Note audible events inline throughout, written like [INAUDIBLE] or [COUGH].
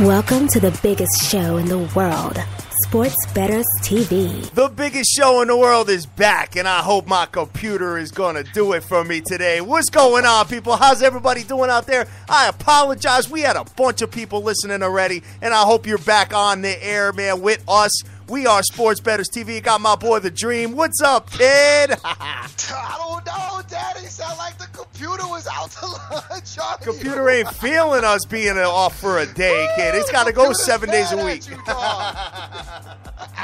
Welcome to the biggest show in the world, Sports Bettors TV. The biggest show in the world is back, and I hope my computer is going to do it for me today. What's going on, people? How's everybody doing out there? I apologize. We had a bunch of people listening already, and I hope you're back on the air, man, with us. We are Sports Bettors TV. Got my boy The Dream. What's up, kid? I don't know, Daddy. Sound like the computer was out to lunch. [LAUGHS] on you. Computer ain't feeling us being off for a day, kid. It's got to go seven days a week. you. [LAUGHS]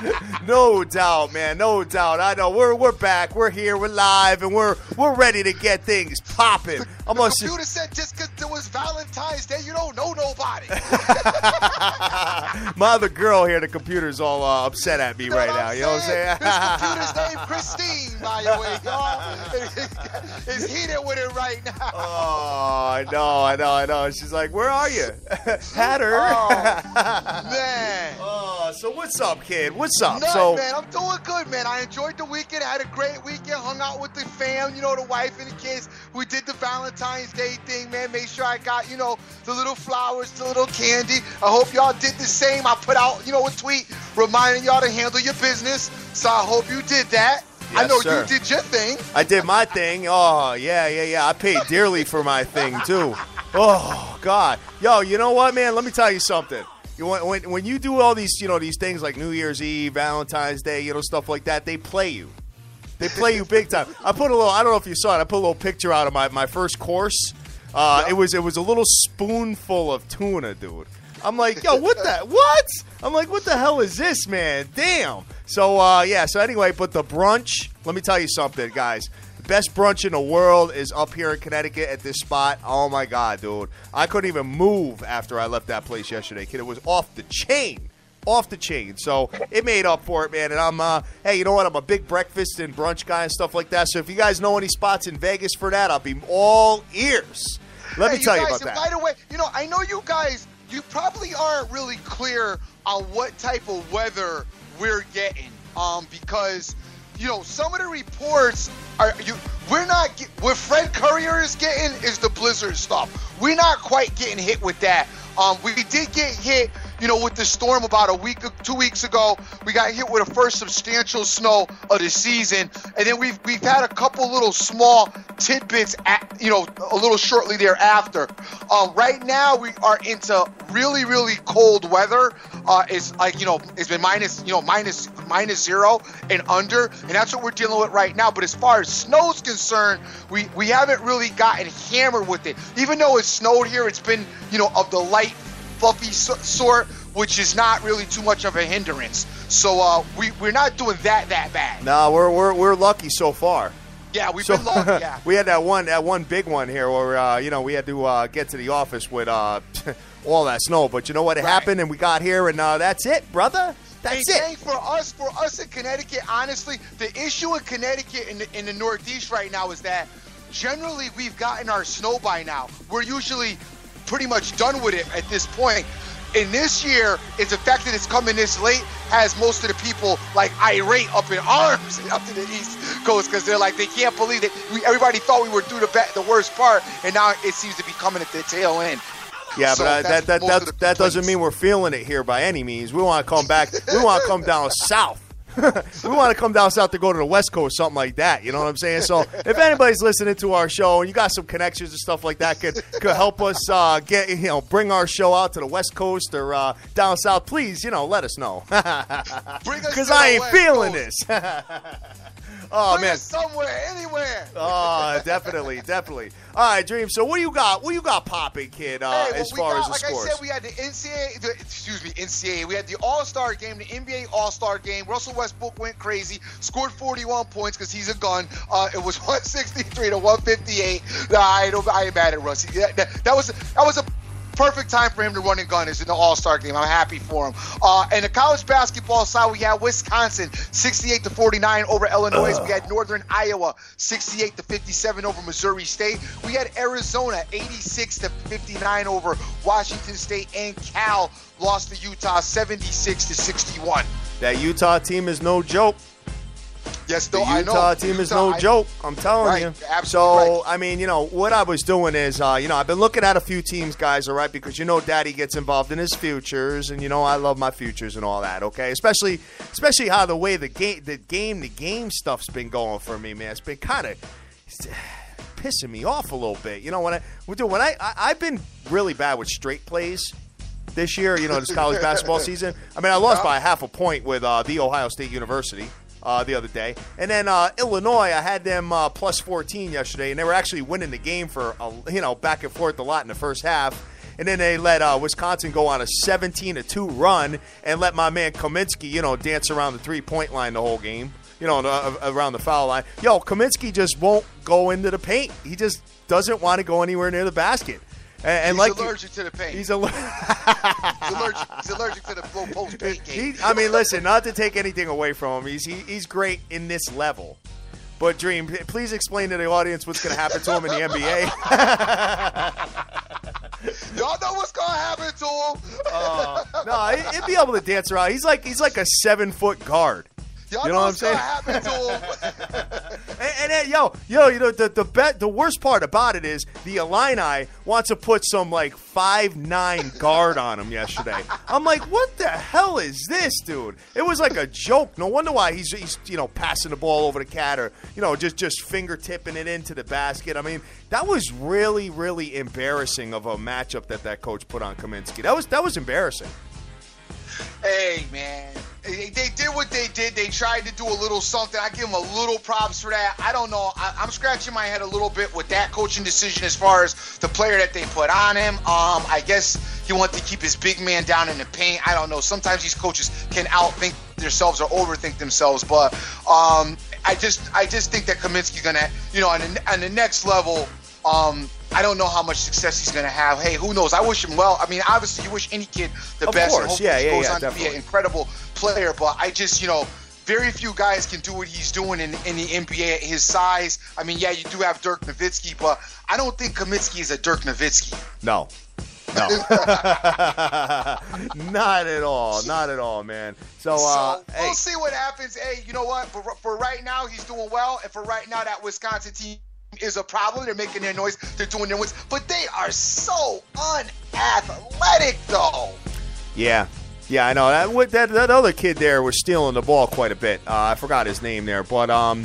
[LAUGHS] No doubt, man. No doubt. I know we're we're back. We're here. We're live, and we're we're ready to get things popping. I'm The gonna computer said just because it was Valentine's Day, you don't know nobody. [LAUGHS] [LAUGHS] my other girl here. The computer's all uh, upset at me You know right now. I'm You know what I'm saying? This computer's [LAUGHS] named Christine, by the way, y'all. Is heated with it right now. oh, I know, I know, I know. She's like, "Where are you?" Had her. Oh, man. Oh, so what's up, kid? What's up? None, so man, I'm doing good, man. I enjoyed the weekend. I had a great weekend. Hung out with the fam, you know, the wife and the kids. We did the Valentine's Day thing, man. Made sure I got, you know, the little flowers, the little candy. I hope y'all did the same. I put out, you know, a tweet reminding y'all to handle your business. So I hope you did that. I know sir. you did your thing. I did my thing. Oh, yeah, yeah, yeah. I paid dearly for my thing too. Oh God, yo, you know what, man? Let me tell you something. You when, when when you do all these, you know, these things like New Year's Eve, Valentine's Day, you know, stuff like that. They play you. They play you big time. I put a little. I don't know if you saw it. I put a little picture out of my my first course. Uh, It was it was a little spoonful of tuna, dude. I'm like, yo, what the [LAUGHS] what? I'm like, what the hell is this, man? Damn. So uh, yeah. So anyway, but the brunch. Let me tell you something, guys. The best brunch in the world is up here in Connecticut at this spot. Oh my god, dude! I couldn't even move after I left that place yesterday. Kid, it was off the chain off the chain. So it made up for it, man. And I'm, uh, hey, you know what? I'm a big breakfast and brunch guy and stuff like that. So if you guys know any spots in Vegas for that, I'll be all ears. Let Hey, me tell you, guys, about that. By the way, you know, I know you guys, you probably aren't really clear on what type of weather we're getting. Um, because, you know, some of the reports are you we're not get, what Fred Courier is getting is the blizzard stuff. We're not quite getting hit with that. Um, we did get hit, you know, with the storm about a week, two weeks ago. We got hit with the first substantial snow of the season, and then we've we've had a couple little small tidbits, at, you know, a little shortly thereafter. Um, right now, we are into really, really cold weather. Uh, it's like you know, it's been minus, you know, minus minus zero and under, and that's what we're dealing with right now. But as far as snow's concerned, we we haven't really gotten hammered with it. Even though it snowed here, it's been you know of the light, fluffy so- sort, which is not really too much of a hindrance. So uh, we we're not doing that that bad. No, we're, we're, we're lucky so far. Yeah, we've So been lucky. [LAUGHS] Yeah. we had that one that one big one here where uh, you know we had to uh, get to the office with uh, [LAUGHS] all that snow. But you know what? Right. happened, and we got here, and uh, that's it, brother. That's Hey, it. For us, for us in Connecticut, honestly, the issue in Connecticut in the, in the Northeast right now is that generally we've gotten our snow by now. We're usually pretty much done with it at this point. And this year, it's the fact that it's coming this late has most of the people like irate up in arms up to the East Coast because they're like they can't believe that we, everybody thought we were through the ba- the worst part, and now it seems to be coming at the tail end. Yeah, So but that that that, that doesn't mean we're feeling it here by any means. We want to come back. We want to come down south. [LAUGHS] we want to come down south to go to the West Coast, something like that. You know what I'm saying? So if anybody's listening to our show and you got some connections and stuff like that, could could help us uh, get you know bring our show out to the West Coast or uh, down south, please. You know, let us know [LAUGHS] because I ain't feeling Coast. this. [LAUGHS] oh Bring man. somewhere, anywhere. [LAUGHS] Oh, definitely, definitely. All right, Dream. So, what do you got? What do you got popping, kid? Uh, Hey, well, as far got, as the like scores, I said, we had the NCAA, the, excuse me, NCAA. We had the All Star game, the NBA All Star game. Russell Westbrook went crazy, scored 41 points because he's a gun. Uh, it was [LAUGHS] 163 to 158. Nah, I don't, I ain't mad at Russ. That, that, that was that was a perfect time for him to run and gun is in the All Star game. I'm happy for him. Uh, and the college basketball side, we had Wisconsin 68 to 49 over Illinois. We had Northern Iowa 68 to 57 over Missouri State. We had Arizona 86 to 59 over Washington State, and Cal lost to Utah 76 to 61. that Utah team is no joke. Yes, the though, I Utah know. team is Utah, no I- joke. I'm telling Right, you. absolutely So right. I mean, you know, what I was doing is, uh, you know, I've been looking at a few teams, guys. All right, because you know, Daddy gets involved in his futures, and you know, I love my futures and all that. Okay, especially, especially how the way the game, the game, the game stuff's been going for me, man. It's been kind of pissing me off a little bit. You know, when I, dude, when I, I I've been really bad with straight plays this year. You know, this college [LAUGHS] basketball season. I mean, I lost by half a point with uh, the Ohio State University. Uh, the other day, and then uh, Illinois, I had them uh, plus 14 yesterday, and they were actually winning the game for a, you know back and forth a lot in the first half. And then they let uh, Wisconsin go on a 17 to 2 run and let my man Kaminsky, you know, dance around the three point line the whole game, you know, uh, around the foul line. Yo, Kaminsky just won't go into the paint. He just doesn't want to go anywhere near the basket. And, and He's like allergic to the paint. he's [LAUGHS] He's, allergic. He's allergic to the low [LAUGHS] post paint game. he, I mean, listen, not to take anything away from him, he's he, he's great in this level. But Dream, please explain to the audience what's going to happen to him in the [LAUGHS] NBA. Y'all know what's gonna happen to him. Uh, no, he, he'd be able to dance around. He's like he's like a seven foot guard. Y'all you know, know what I'm saying? happen to him. [LAUGHS] [LAUGHS] And, and, then, yo, yo, you know the the bet the worst part about it is the Illini wants to put some like five nine guard on him yesterday. I'm like, what the hell is this, dude? It was like a joke. No wonder why he's he's you know passing the ball over the cat or you know just just finger tipping it into the basket. I mean, that was really really embarrassing of a matchup that that coach put on Kaminsky. That was that was embarrassing. Hey man, they, they did what they did. They tried to do a little something. I give them a little props for that. I don't know. I, I'm scratching my head a little bit with that coaching decision as far as the player that they put on him. Um, I guess he wanted to keep his big man down in the paint. I don't know. Sometimes these coaches can outthink themselves or overthink themselves, but um, I just I just think that Kaminsky's gonna, you know, on the, on the next level. Um, I don't know how much success he's going to have. Hey, who knows? I wish him well. I mean, obviously, you wish any kid the Of best. course. and hopefully Yeah, he yeah, goes yeah, on to be an incredible player. But I just, you know, very few guys can do what he's doing in, in the NBA at his size. I mean, yeah, you do have Dirk Nowitzki, but I don't think Kaminsky is a Dirk Nowitzki. No. No. [LAUGHS] [LAUGHS] not at all. Not at all, man. So, uh, so hey, we'll see what happens. Hey, you know what? For, for right now, he's doing well, and for right now, that Wisconsin team is a problem. They're making their noise. They're doing their wins, but they are so unathletic, though. yeah. Yeah, I know. That, that that other kid there was stealing the ball quite a bit. Uh, I forgot his name there, but um,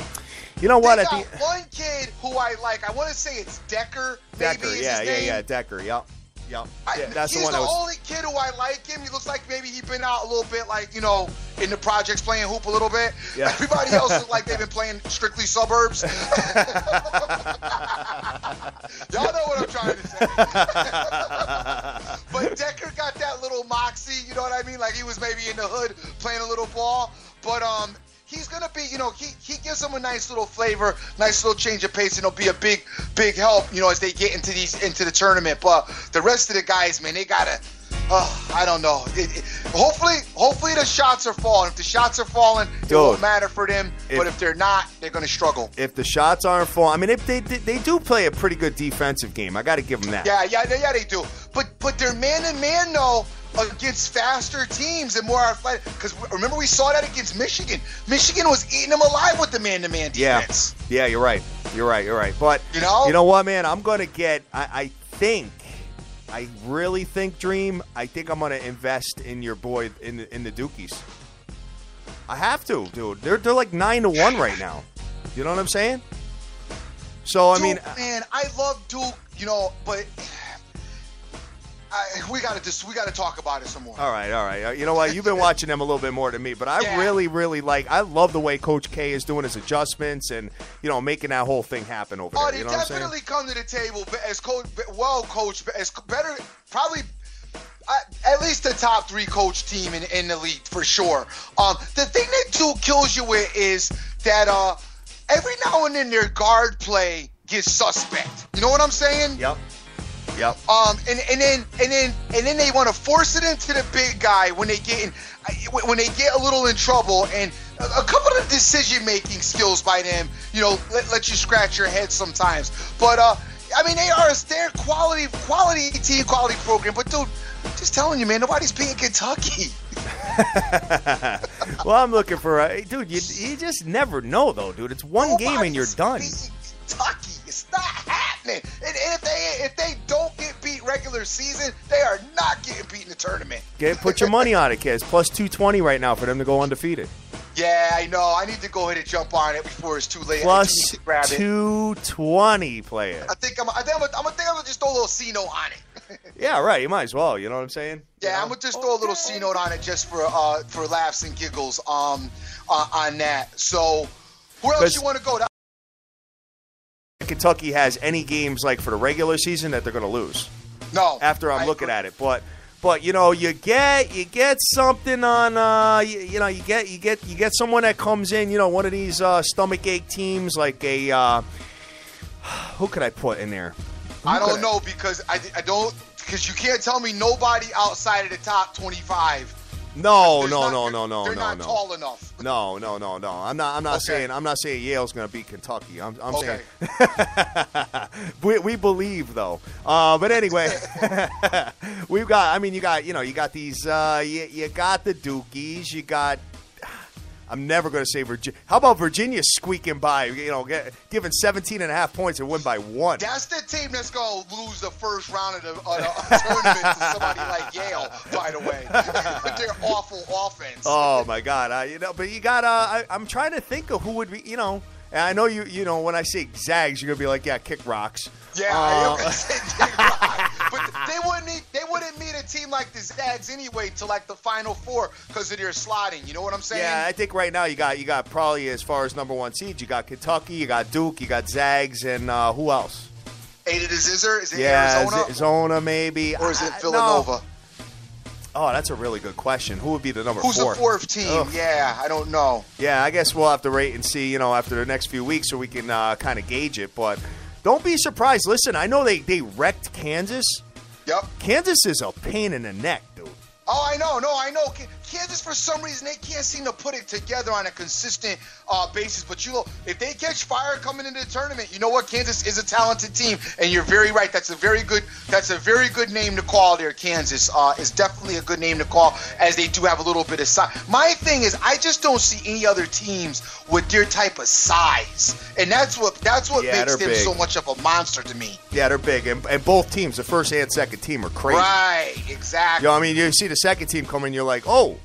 you know what? They got the one kid who I like. I want to say it's Dekker. Maybe Dekker, yeah, yeah, yeah, Dekker. Yep, yep. Yeah, that's the he's one that was. only kid who I like him. He looks like maybe he's been out a little bit, like you know, in the projects playing hoop a little bit. Yeah. [LAUGHS] Everybody else looks like they've been [LAUGHS] playing strictly suburbs. [LAUGHS] Y'all know what I'm trying to say. but Dekker got that little moxie. You know what I mean? Like he was maybe in the hood playing a little ball, but um. He's gonna be, you know, he, he gives them a nice little flavor, nice little change of pace, and it'll be a big, big help, you know, as they get into these into the tournament. But the rest of the guys, man, they gotta, uh, I don't know. It, it, hopefully, hopefully the shots are falling. If the shots are falling, it won't matter for them. if- but if they're not, they're gonna struggle. if the shots aren't falling, I mean, if they, they they do play a pretty good defensive game. I got to give them that. Yeah, yeah, yeah, they do. But but they're man and man though against faster teams and more athletic. Because remember we saw that against Michigan. Michigan was eating them alive with the man to man Yeah, defense. yeah, you're right. You're right. You're right. But You know? you know what, man? I'm gonna get. I, I think, I really think, Dream. I think I'm gonna invest in your boy in the, in the Dukies. I have to, dude. They're they're like nine to one right now. You know what I'm saying? So I Duke, mean, man, I love Duke. You know, but. I, we gotta just we gotta talk about it some more. all right, all right. Uh, You know what? You've been watching them a little bit more than me, but I [LAUGHS] Yeah. really, really like. I love the way Coach K is doing his adjustments and you know making that whole thing happen over Oh, there. they know what definitely come to the table as coach, well coached, as better, probably uh, at least the top three coach team in, in the league for sure. Um, the thing that Duke kills you with is that uh, every now and then their guard play gets suspect. You know what I'm saying? Yep. Yep. Um, and, and then and then and then they want to force it into the big guy when they get in, when they get a little in trouble. And a, couple of decision making skills by them, you know, let, let you scratch your head sometimes. But uh, I mean, they are a they're quality quality team, quality program. But dude, just telling you, man, nobody's beating Kentucky. [LAUGHS] well, I'm looking for a dude. You, you just never know, though, dude. It's one game and you're done. Kentucky. It's not happening. And, and if they if they don't get beat regular season, they are not getting beat in the tournament. Get put your money on it, kids. Plus two twenty right now for them to go undefeated. Yeah, I know. I need to go ahead and jump on it before it's too late. Plus need to grab it. two twenty, play it. I think I'm. I think I'm. Gonna, I'm gonna think I'm gonna just throw a little C note on it. [LAUGHS] Yeah, right. You might as well. You know what I'm saying? Yeah, I'm gonna just throw a little C note on it just for uh for laughs and giggles um uh, on that. So where else you want to go? That- Kentucky has any games like for the regular season that they're going to lose. No. After I'm I looking agree. at it, but but you know you get you get something on uh you, you know you get you get you get someone that comes in you know one of these uh, stomach ache teams like a uh, [SIGHS] who could I put in there? Who I don't know because I, I don't because you can't tell me nobody outside of the top 25. No, no, not- no, no, no, They're no, not no. tall enough. No, no, no, no. I'm not. I'm not Okay. saying. I'm not saying Yale's going to beat Kentucky. I'm, I'm Okay. saying. [LAUGHS] we, we believe though. Uh, but anyway, [LAUGHS] we've got. I mean, you got. You know, you got these. Uh, you, you got the Dukies. You got. I'm never going to say Virginia. How about Virginia squeaking by? You know, get, giving 17 and a half points and win by one. That's the team that's going to lose the first round of the, of the tournament to somebody like Yale, by the way. [LAUGHS] They're awful offense. Oh my God! I, you know, but you got. Uh, I, I'm trying to think of who would be. You know, and I know you. You know, when I say Zags, you're gonna be like, yeah, kick rocks. Yeah, Uh, I am gonna [LAUGHS] say Dick Rock. but they wouldn't need, they wouldn't meet a team like the Zags anyway to like the Final Four because of their slotting. You know what I'm saying? Yeah, I think right now you got you got probably as far as number one seeds, you got Kentucky, you got Duke, you got Zags, and uh, who else? Ada the Zizzer is it yeah, Arizona Z- Zona maybe, or is it I- I- Villanova? no. Oh, that's a really good question. Who would be the number Who's four? the fourth team? Ugh. Yeah, I don't know. Yeah, I guess we'll have to wait and see. You know, after the next few weeks, so we can uh, kind of gauge it. But don't be surprised. Listen, I know they they wrecked Kansas. Yep. Kansas is a pain in the neck. Oh, I know. No, I know. Kansas, for some reason, they can't seem to put it together on a consistent uh, basis. But you know, if they catch fire coming into the tournament, you know what? Kansas is a talented team, and you're very right. That's a very good. That's a very good name to call there. Kansas uh, is definitely a good name to call, as they do have a little bit of size. My thing is, I just don't see any other teams with their type of size, and that's what that's what Yeah, makes them big. so much of a monster to me. Yeah, they're big, and, and both teams, the first and second team, are crazy. Right. Exactly. You know, I mean, you see the second team coming, you're like, oh,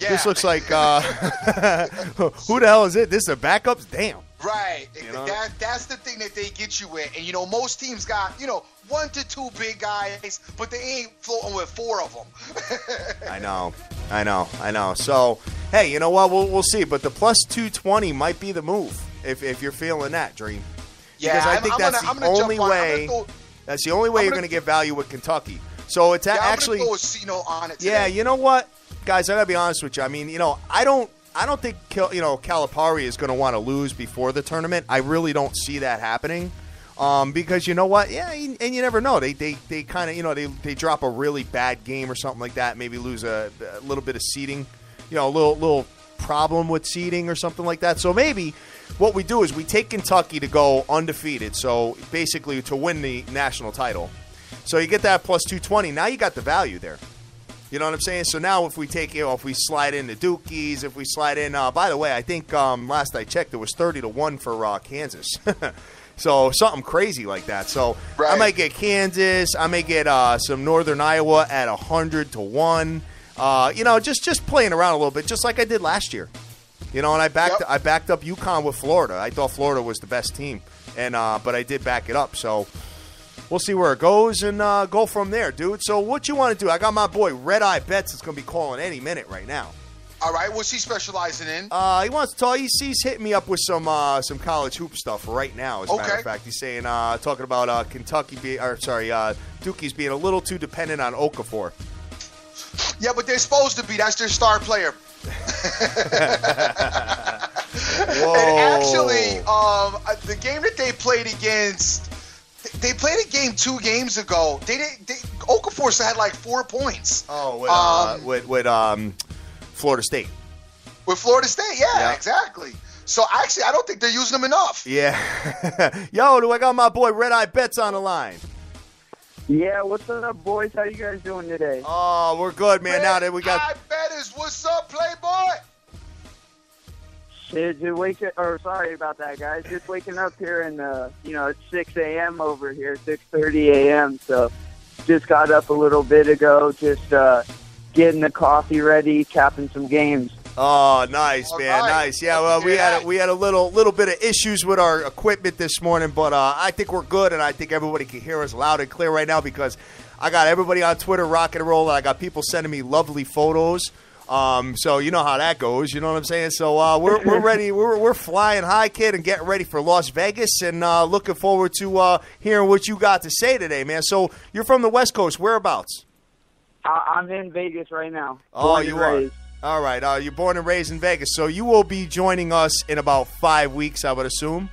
yeah. This looks like uh, [LAUGHS] who the hell is it? This is a backups? Damn. Right. You know? That that's the thing that they get you with. And you know, most teams got, you know, one to two big guys, but they ain't floating with four of them. [LAUGHS] I know, I know, I know. So, hey, you know what? We'll we'll see. But the plus two twenty might be the move if if you're feeling that dream. yeah, because I think I'm that's gonna, I'm the gonna only on- I'm way. gonna throw- That's the only way you're going to get value with Kentucky. So it's yeah, I'm actually, gonna throw on it. yeah. You know what, guys? I got to be honest with you. I mean, you know, I don't. I don't think you know Calipari is going to want to lose before the tournament. I really don't see that happening. Um, because you know what? Yeah, and you never know. They they, they kind of you know they, they drop a really bad game or something like that. Maybe lose a, a little bit of seating. You know, a little little problem with seating or something like that. So maybe what we do is we take Kentucky to go undefeated. So basically to win the national title. So you get that plus two twenty. Now you got the value there. You know what I'm saying? So now if we take, you know, if we slide in the Dukies, if we slide in, uh, by the way, I think um, last I checked, it was 30 to 1 for uh, Kansas. [LAUGHS] so something crazy like that. So I might get Kansas. I may get uh, some Northern Iowa at 100 to 1. Uh, you know, just just playing around a little bit, just like I did last year. You know, and I backed Yep. I backed up UConn with Florida. I thought Florida was the best team, and uh, but I did back it up. So we'll see where it goes and uh, go from there, dude. So what you want to do? I got my boy Red Eye Bets that's going to be calling any minute right now. All right. What's he specializing in? Uh, he wants to talk. He's, he's hitting me up with some uh, some college hoop stuff right now. As a matter of fact, he's saying uh, talking about uh, Kentucky, be, or sorry, uh, Dukie's being a little too dependent on Okafor. yeah, but they're supposed to be. That's their star player. Whoa! [LAUGHS] [LAUGHS] And actually, um, uh, the game that they played against, they played a game two games ago. They didn't. They, Okafor had like four points oh, with, uh, um, with with um, Florida State. with Florida State. Yeah, Yeah. exactly. So actually, I don't think they're using them enough. Yeah. [LAUGHS] Yo, do I got my boy Red Eye Bets on the line? Yeah, what's up, boys? How you guys doing today? Oh, we're good, man. Now that we got I bet Bettis. What's up, Playboy? Shit, just waking, or sorry about that, guys. Just waking up here, and uh, you know it's 6 a.m. over here, 6:30 a.m. So, just got up a little bit ago, just uh, getting the coffee ready, capping some games. Oh, nice, All man, right. nice. Yeah, well, we had a, we had a little little bit of issues with our equipment this morning, but uh, I think we're good, and I think everybody can hear us loud and clear right now because I got everybody on Twitter rocking and rolling. I got people sending me lovely photos. Um, so you know how that goes. You know what I'm saying? So uh, we're we're [LAUGHS] ready. We're we're flying high, kid, and getting ready for Las Vegas, and uh, looking forward to uh, hearing what you got to say today, man. So you're from the West Coast. Whereabouts? I- I'm in Vegas right now. Oh, you are. raised. All right. Uh, you're born and raised in Vegas, so you will be joining us in about five weeks, I would assume,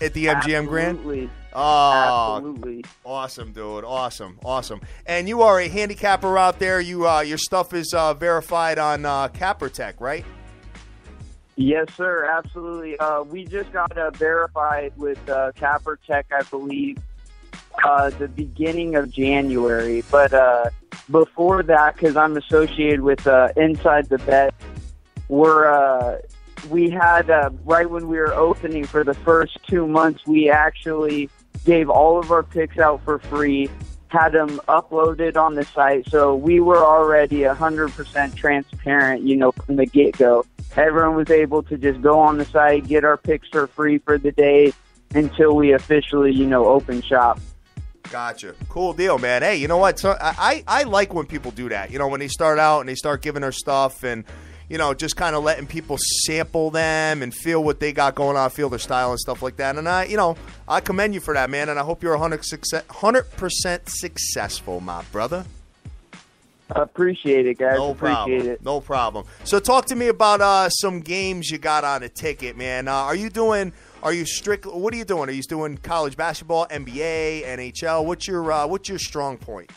at the MGM Grand. Absolutely. Oh, Absolutely. awesome, dude! Awesome, awesome. And you are a handicapper out there. You, uh, your stuff is uh, verified on uh, CapperTek, right? Yes, sir. Absolutely. Uh, we just got uh, verified with uh, CapperTek, I believe, uh, the beginning of January. But uh, before that, because I'm associated with uh, Inside the Bet, we're uh, we had uh, right when we were opening for the first two months, we actually gave all of our picks out for free. Had them uploaded on the site, so we were already 100% transparent, you know, from the get go everyone was able to just go on the site, get our picks for free for the day until we officially, you know, open shop. Gotcha. Cool deal, man. Hey, you know what? So I, I like when people do that. You know, when they start out and they start giving their stuff and you know, just kind of letting people sample them and feel what they got going on, feel their style and stuff like that. And I, you know, I commend you for that, man. And I hope you're 100 percent successful, my brother. I Appreciate it, guys. No Appreciate problem. it. No problem. So talk to me about uh, some games you got on a ticket, man. Uh, are you doing? Are you strict? What are you doing? Are you doing college basketball, NBA, NHL? What's your uh, What's your strong point?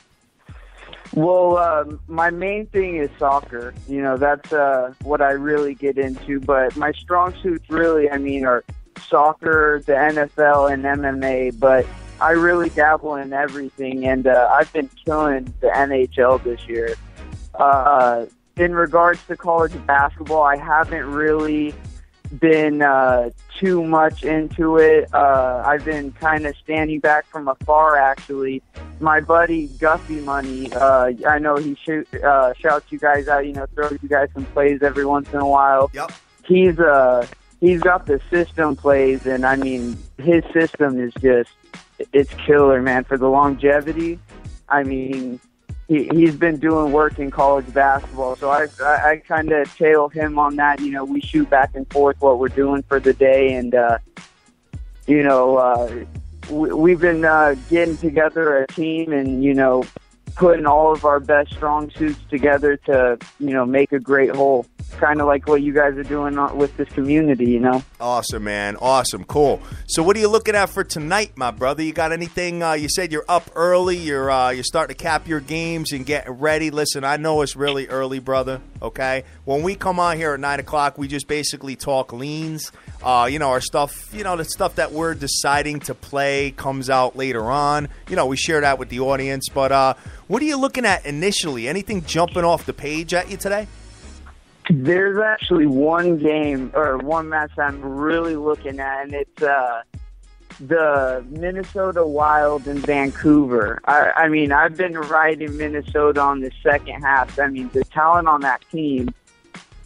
Well, um, my main thing is soccer. You know, that's uh, what I really get into. But my strong suits, really, I mean, are soccer, the NFL, and MMA. But I really dabble in everything, and uh, I've been killing the NHL this year. Uh, in regards to college basketball, I haven't really been uh, too much into it. Uh, I've been kind of standing back from afar, actually. My buddy Guppy Money, uh, I know he shoot, uh, shouts you guys out, you know, throws you guys some plays every once in a while. Yep. He's uh, he's got the system plays, and I mean, his system is just it's killer, man. For the longevity, I mean, he he's been doing work in college basketball, so I I, I kind of tail him on that. You know, we shoot back and forth what we're doing for the day, and uh, you know, uh, we've been uh, getting together a team, and you know, putting all of our best strong suits together to you know make a great whole. Kind of like what you guys are doing with this community, you know. Awesome, man. Awesome. Cool. So, what are you looking at for tonight, my brother? You got anything? Uh, you said you're up early. You're uh, you're starting to cap your games and getting ready. Listen, I know it's really early, brother. Okay. When we come on here at nine o'clock, we just basically talk leans. Uh, you know, our stuff. You know, the stuff that we're deciding to play comes out later on. You know, we share that with the audience. But uh, what are you looking at initially? Anything jumping off the page at you today? There's actually one game or one match I'm really looking at, and it's uh, the Minnesota Wild in Vancouver. I, I mean, I've been riding Minnesota on the second half. I mean, the talent on that team.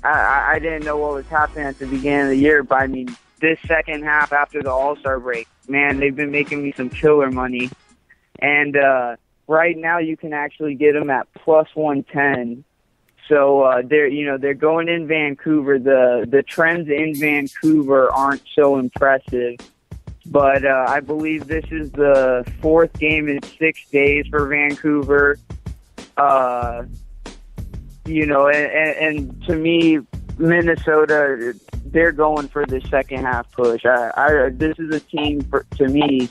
I, I didn't know what was happening at the beginning of the year, but I mean, this second half after the All Star break, man, they've been making me some killer money. And uh, right now, you can actually get them at plus one ten. So uh, they're you know they're going in Vancouver. The the trends in Vancouver aren't so impressive, but uh, I believe this is the fourth game in six days for Vancouver. Uh, you know, and, and, to me, Minnesota they're going for the second half push. I, I this is a team for, to me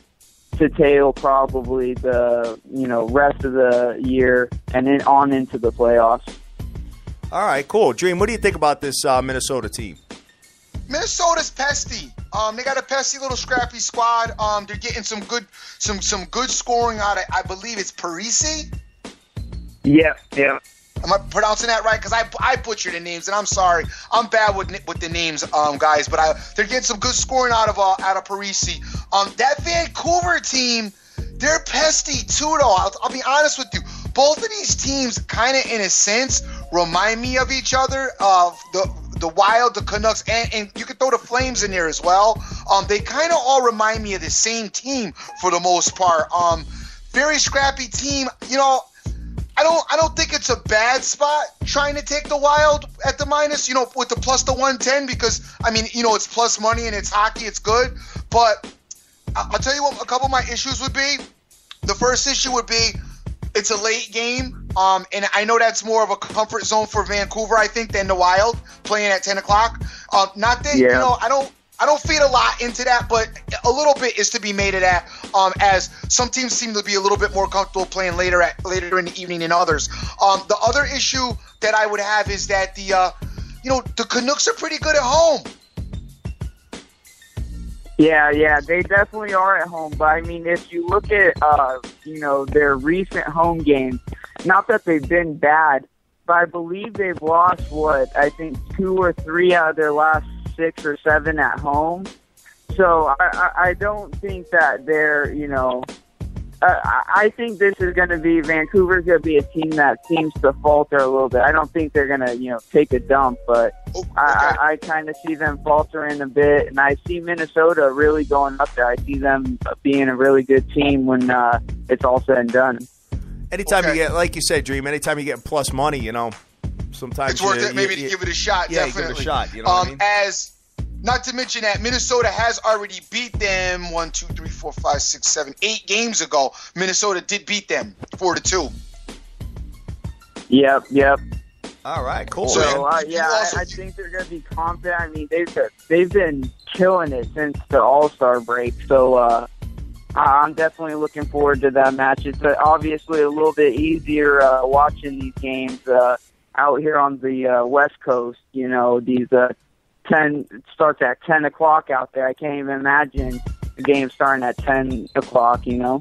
to tail probably the you know rest of the year and then on into the playoffs. All right, cool. Dream, what do you think about this uh, Minnesota team? Minnesota's pesty. Um, they got a pesty little scrappy squad. Um, they're getting some good, some some good scoring out of. I believe it's Parisi. Yeah, yeah. Am I pronouncing that right? Because I I butcher the names, and I'm sorry. I'm bad with with the names, um, guys. But I they're getting some good scoring out of uh, out of Parise. Um, that Vancouver team, they're pesty too, though. I'll, I'll be honest with you. Both of these teams, kind of in a sense, remind me of each other. Of the the Wild, the Canucks, and, and you could throw the Flames in there as well. Um, they kind of all remind me of the same team for the most part. Um, very scrappy team. You know, I don't I don't think it's a bad spot trying to take the Wild at the minus, you know, with the plus the 110 because I mean, you know, it's plus money and it's hockey, it's good. But I'll tell you what a couple of my issues would be. The first issue would be it's a late game, um, and I know that's more of a comfort zone for Vancouver, I think, than the Wild playing at 10 o'clock. Uh, not that Yeah. you know, I don't I don't feed a lot into that, but a little bit is to be made of that. Um, as some teams seem to be a little bit more comfortable playing later at later in the evening than others. Um, the other issue that I would have is that the uh, you know the Canucks are pretty good at home. Yeah, yeah, they definitely are at home. But I mean, if you look at uh, you know their recent home games, not that they've been bad, but I believe they've lost what I think two or three out of their last six or seven at home. So I, I, I don't think that they're you know. Uh, I I think this is going to be Vancouver's going to be a team that seems to falter a little bit. I don't think they're going to, you know, take a dump, but Oh, okay. I, I, I kind of see them faltering a bit, and I see Minnesota really going up there. I see them being a really good team when uh, it's all said and done. Anytime you get, like you said, Dream. Anytime you get plus money, you know, sometimes it's worth you- it maybe you- to give it a shot. yeah, give it a definitely. shot, you know um, what I mean? As not to mention that Minnesota has already beat them one, two, three, four, five, six, seven, eight games ago. Minnesota did beat them four to two. Yep, yep. All right, cool. So, man. Uh, yeah, also- I, I think they're going to be confident. I mean, they've they've been killing it since the All Star break. So uh, I- I'm definitely looking forward to that match. It's uh, obviously a little bit easier uh, watching these games uh, out here on the uh, West Coast. You know, these uh, ten it starts at ten o'clock out there. I can't even imagine the game starting at ten o'clock. You know.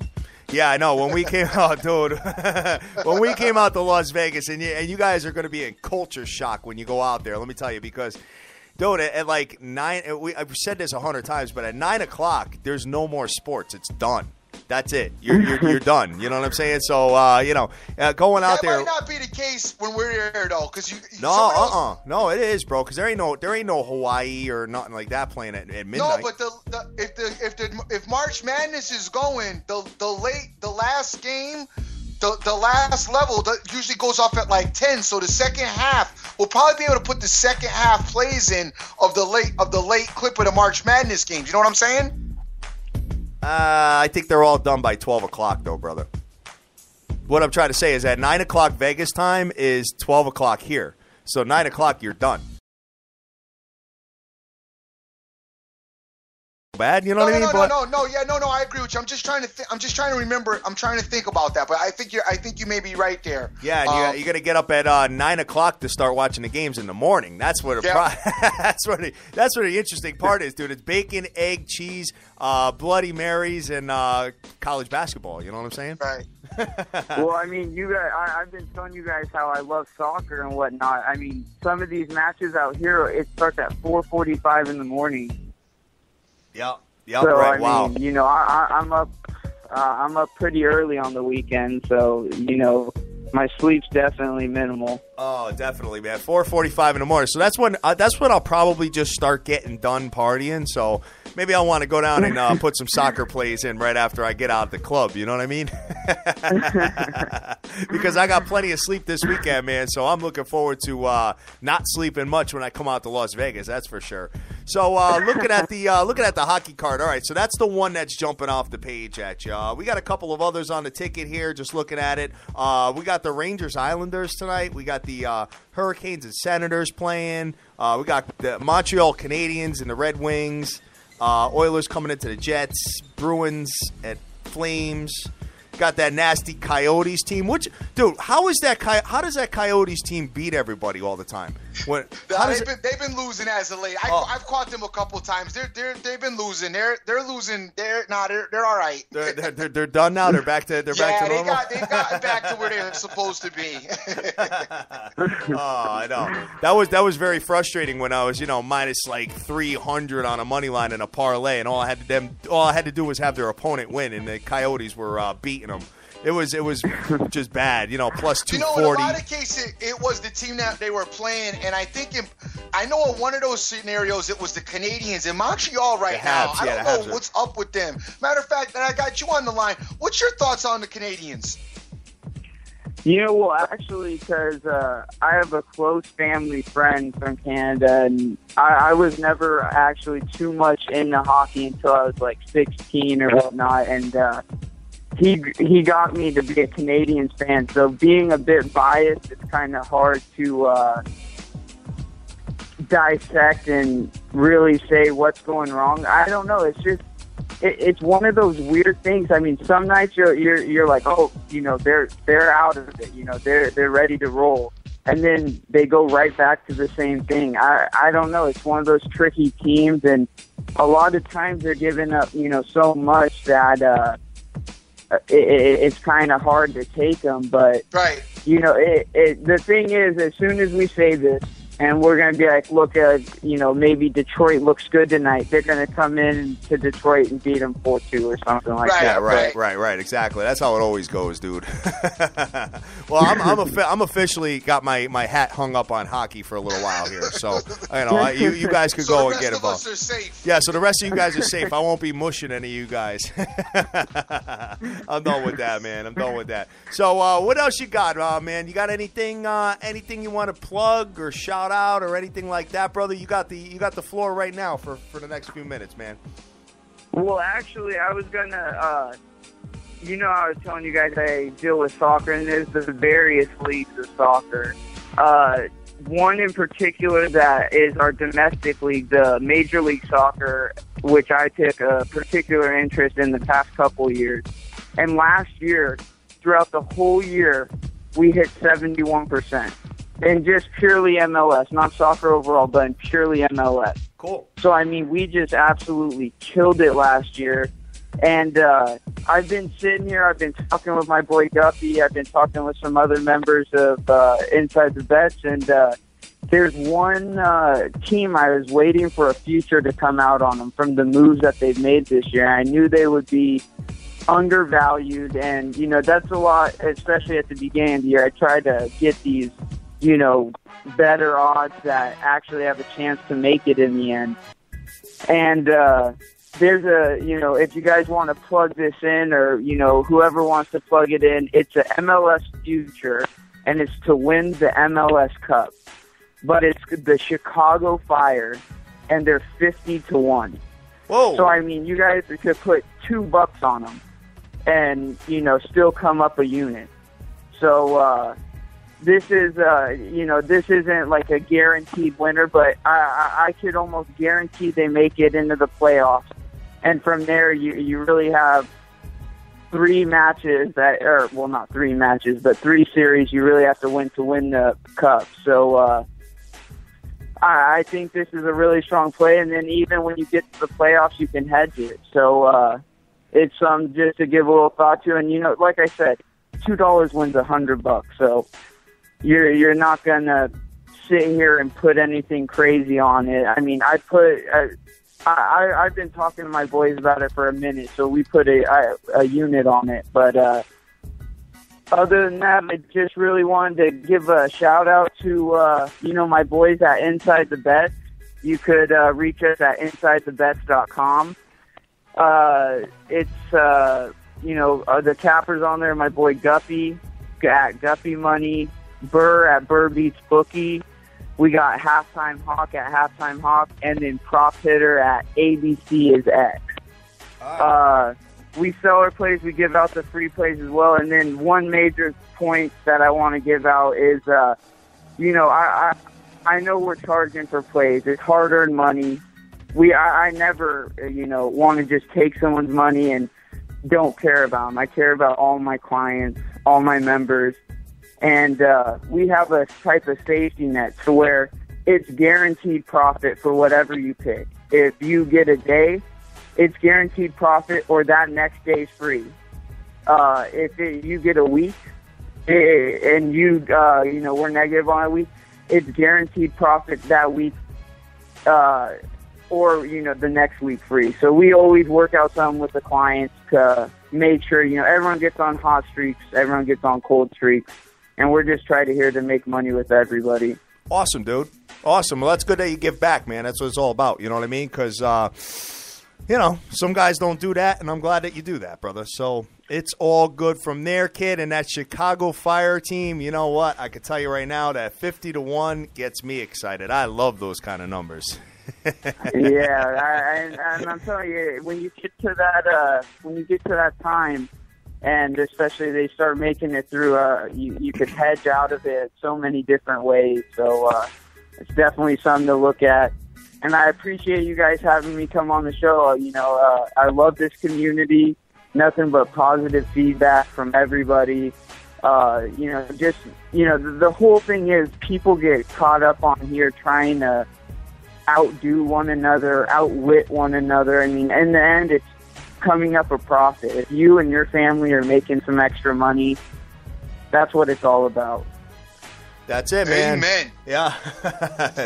Yeah, I know. When we came [LAUGHS] out, dude, [LAUGHS] when we came out to Las Vegas, and you, and you guys are going to be in culture shock when you go out there. Let me tell you, because, dude, at, at like nine, we, I've said this a hundred times, but at nine o'clock, there's no more sports. It's done. That's it. You're you're, you're done. You know what I'm saying? So, uh, you know, uh, going out that there. might not be the case when we're here though, because you. No, uh, else- uh no, it is, bro. Because there ain't no, there ain't no Hawaii or nothing like that playing at, at midnight. No, but the, the if the if the if March Madness is going, the the late the last game, the the last level that usually goes off at like ten. So the second half, we'll probably be able to put the second half plays in of the late of the late clip of the March Madness games. You know what I'm saying? Uh, I think they're all done by 12 o'clock, though, brother. What I'm trying to say is at 9 o'clock Vegas time is 12 o'clock here. So 9 o'clock, you're done. Bad, you know No, what I no, mean? no, But- no, no, no, yeah, no, no. I agree with you. I'm just trying to, th- I'm just trying to remember. I'm trying to think about that, but I think you're, I think you may be right there. Yeah, Um, you, you're gonna get up at uh, nine o'clock to start watching the games in the morning. That's what. Yeah. Pro- [LAUGHS] that's what. The, that's what the interesting part is, dude. It's bacon, egg, cheese, uh, Bloody Marys, and uh, college basketball. You know what I'm saying? Right. [LAUGHS] well, I mean, you guys, I, I've been telling you guys how I love soccer and whatnot. I mean, some of these matches out here, it starts at 4:45 in the morning. Yep. Yep. so right. I wow. mean, you know, I, I, I'm up, uh, I'm up pretty early on the weekend. So you know, my sleep's definitely minimal. Oh, definitely, man. Four forty-five in the morning. So that's when uh, that's when I'll probably just start getting done partying. So maybe I'll want to go down and uh, put some soccer plays in right after I get out of the club. You know what I mean? [LAUGHS] because I got plenty of sleep this weekend, man. So I'm looking forward to uh, not sleeping much when I come out to Las Vegas. That's for sure. So uh, looking at the uh, looking at the hockey card. All right, so that's the one that's jumping off the page at you. We got a couple of others on the ticket here. Just looking at it, uh, we got the Rangers Islanders tonight. We got the uh, Hurricanes and Senators playing. Uh, we got the Montreal Canadiens and the Red Wings. Uh, Oilers coming into the Jets. Bruins at Flames. Got that nasty Coyotes team. Which, dude, how is that? How does that Coyotes team beat everybody all the time? When, they've, been, they've been losing as of late. I, oh. I've caught them a couple times. They're they're they've been losing. They're they're losing. They're not. Nah, they're they're all right. They're, they're, they're, done now. They're back to they're yeah, back to normal. They got they got back to where they're [LAUGHS] supposed to be. [LAUGHS] oh, I know. That was that was very frustrating when I was you know minus like three hundred on a money line in a parlay, and all I had to them all I had to do was have their opponent win, and the Coyotes were uh, beating them. It was it was just bad, you know. Plus two forty. You know, in a lot of cases, it was the team that they were playing, and I think in, I know in one of those scenarios it was the Canadiens in Montreal right now. I don't know what's up with them. Matter of fact, I got you on the line. What's your thoughts on the Canadiens? You know, well, actually, because uh, I have a close family friend from Canada, and I, I was never actually too much into hockey until I was like 16 or whatnot, and uh, he he got me to be a Canadiens fan. So being a bit biased, it's kind of hard to uh, dissect and really say what's going wrong. I don't know. It's just it, it's one of those weird things. I mean, some nights you're you're you're like, oh, you know, they're they're out of it. You know, they're they're ready to roll, and then they go right back to the same thing. I I don't know. It's one of those tricky teams, and a lot of times they're giving up, you know, so much that. uh Uh, it, it, it's kind of hard to take them. But right, you know, it, it, the thing is, as soon as we say this, and we're going to be like, look at, you know, maybe Detroit looks good tonight. They're going to come in to Detroit and beat them 4 2 or something like right, that. Yeah, right, right, right, exactly. That's how it always goes, dude. [LAUGHS] well, I'm, I'm, I'm, officially got my, my hat hung up on hockey for a little while here. So, you know, you, you guys could so go and get involved. Yeah, so the rest of you guys are safe. I won't be mushing any of you guys. [LAUGHS] I'm done with that, man. I'm done with that. So, uh, what else you got, uh, man? You got anything, uh, anything you want to plug or shout out or anything like that, brother, you got the you got the floor right now for for the next few minutes, man. Well, actually, I was gonna. Uh, you know, I was telling you guys I deal with soccer, and there's the various leagues of soccer. Uh, one in particular that is our domestic league, the Major League Soccer, which I took a particular interest in the past couple years. And last year, throughout the whole year, we hit 71% in just purely MLS, not soccer overall, but in purely MLS. Cool. So I mean, we just absolutely killed it last year. And uh, I've been sitting here. I've been talking with my boy Guppy. I've been talking with some other members of uh, Inside the Bets, and uh, there's one uh, team I was waiting for a future to come out on them from the moves that they've made this year. I knew they would be undervalued, and you know that's a lot, especially at the beginning of the year. I tried to get these you know, better odds that actually have a chance to make it in the end. And uh, there's a, you know, if you guys want to plug this in or, you know, whoever wants to plug it in, it's a MLS future and it's to win the MLS Cup. But it's the Chicago Fire and they're 50 to 1. Whoa. So, I mean, you guys could put two bucks on them and, you know, still come up a unit. So, uh, this is uh you know this isn't like a guaranteed winner but i i, could almost guarantee they make it into the playoffs. And from there you you really have three matches that or well not three matches but three series you really have to win to win the cup. So uh I, I think this is a really strong play. And then even when you get to the playoffs you can hedge it. So uh it's um just to give a little thought to and you know like i said two dollars wins a hundred bucks. So you're you're not gonna sit here and put anything crazy on it. I mean, I put. I, I, I've been talking to my boys about it for a minute, so we put a, a, unit on it. But uh, other than that, I just really wanted to give a shout out to uh, you know my boys at Inside the Bet. You could uh, reach us at insidethebets.com. Uh, it's uh, you know uh, the cappers on there. My boy Guppy at Guppy Money. Burr at Burr Beats Bookie. We got Halftime Hawk at Halftime Hawk, and then Prop Hitter at ABC is X. Uh, we sell our plays, we give out the free plays as well. And then one major point that I want to give out is, uh, you know, I, I I know we're charging for plays. It's hard earned money. We I, I never, you know, want to just take someone's money and don't care about them. I care about all my clients, all my members, and uh, we have a type of safety net to where it's guaranteed profit for whatever you pick. If you get a day, it's guaranteed profit, or that next day's free. Uh, if it, you get a week, it, and you uh, you know we're negative on a week, it's guaranteed profit that week, uh, or you know the next week free. So we always work out something with the clients to make sure you know everyone gets on hot streaks, everyone gets on cold streaks, and we're just trying to here to make money with everybody. Awesome, dude. Awesome. Well, that's good that you give back, man. That's what it's all about. You know what I mean? Because, uh, you know, some guys don't do that, and I'm glad that you do that, brother. So it's all good from there, kid. And that Chicago Fire team, you know what? I could tell you right now that 50 to 1 gets me excited. I love those kind of numbers. [LAUGHS] yeah, I, I, and I'm telling you, when you get to that, uh, when you get to that time, and especially they start making it through, uh, you, you could hedge out of it so many different ways. So uh, it's definitely something to look at. And I appreciate you guys having me come on the show. You know, uh, I love this community. Nothing but positive feedback from everybody. Uh, you know, just you know, the, the whole thing is people get caught up on here trying to outdo one another, outwit one another. I mean, in the end, it's coming up a profit. If you and your family are making some extra money, that's what it's all about. That's it, man. Amen. Yeah, [LAUGHS]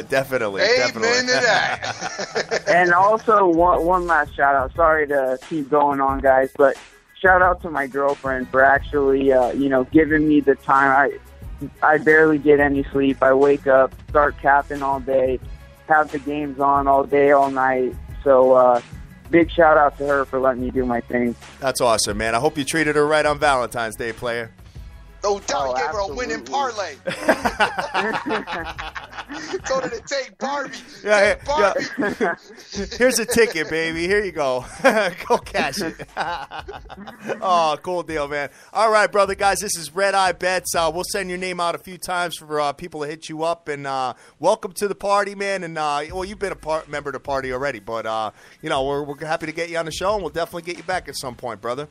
definitely. Amen definitely. to that. [LAUGHS] and also one one last shout out. Sorry to keep going on, guys, but shout out to my girlfriend for actually, uh, you know, giving me the time. I I barely get any sleep. I wake up, start capping all day, have the games on all day, all night. So uh, big shout out to her for letting me do my thing. That's awesome, man. I hope you treated her right on Valentine's Day, player. No doubt, Oh, oh give her a winning parlay. [LAUGHS] [LAUGHS] Told her to take Barbie. Yeah, take yeah, Barbie. Here's a ticket, baby. Here you go. [LAUGHS] go cash it. [LAUGHS] oh, cool deal, man. All right, brother, guys. This is Red Eye Bets. Uh, we'll send your name out a few times for uh, people to hit you up. And uh, welcome to the party, man. And uh, well, you've been a part, member of the party already, but uh, you know we're, we're happy to get you on the show, and we'll definitely get you back at some point, brother.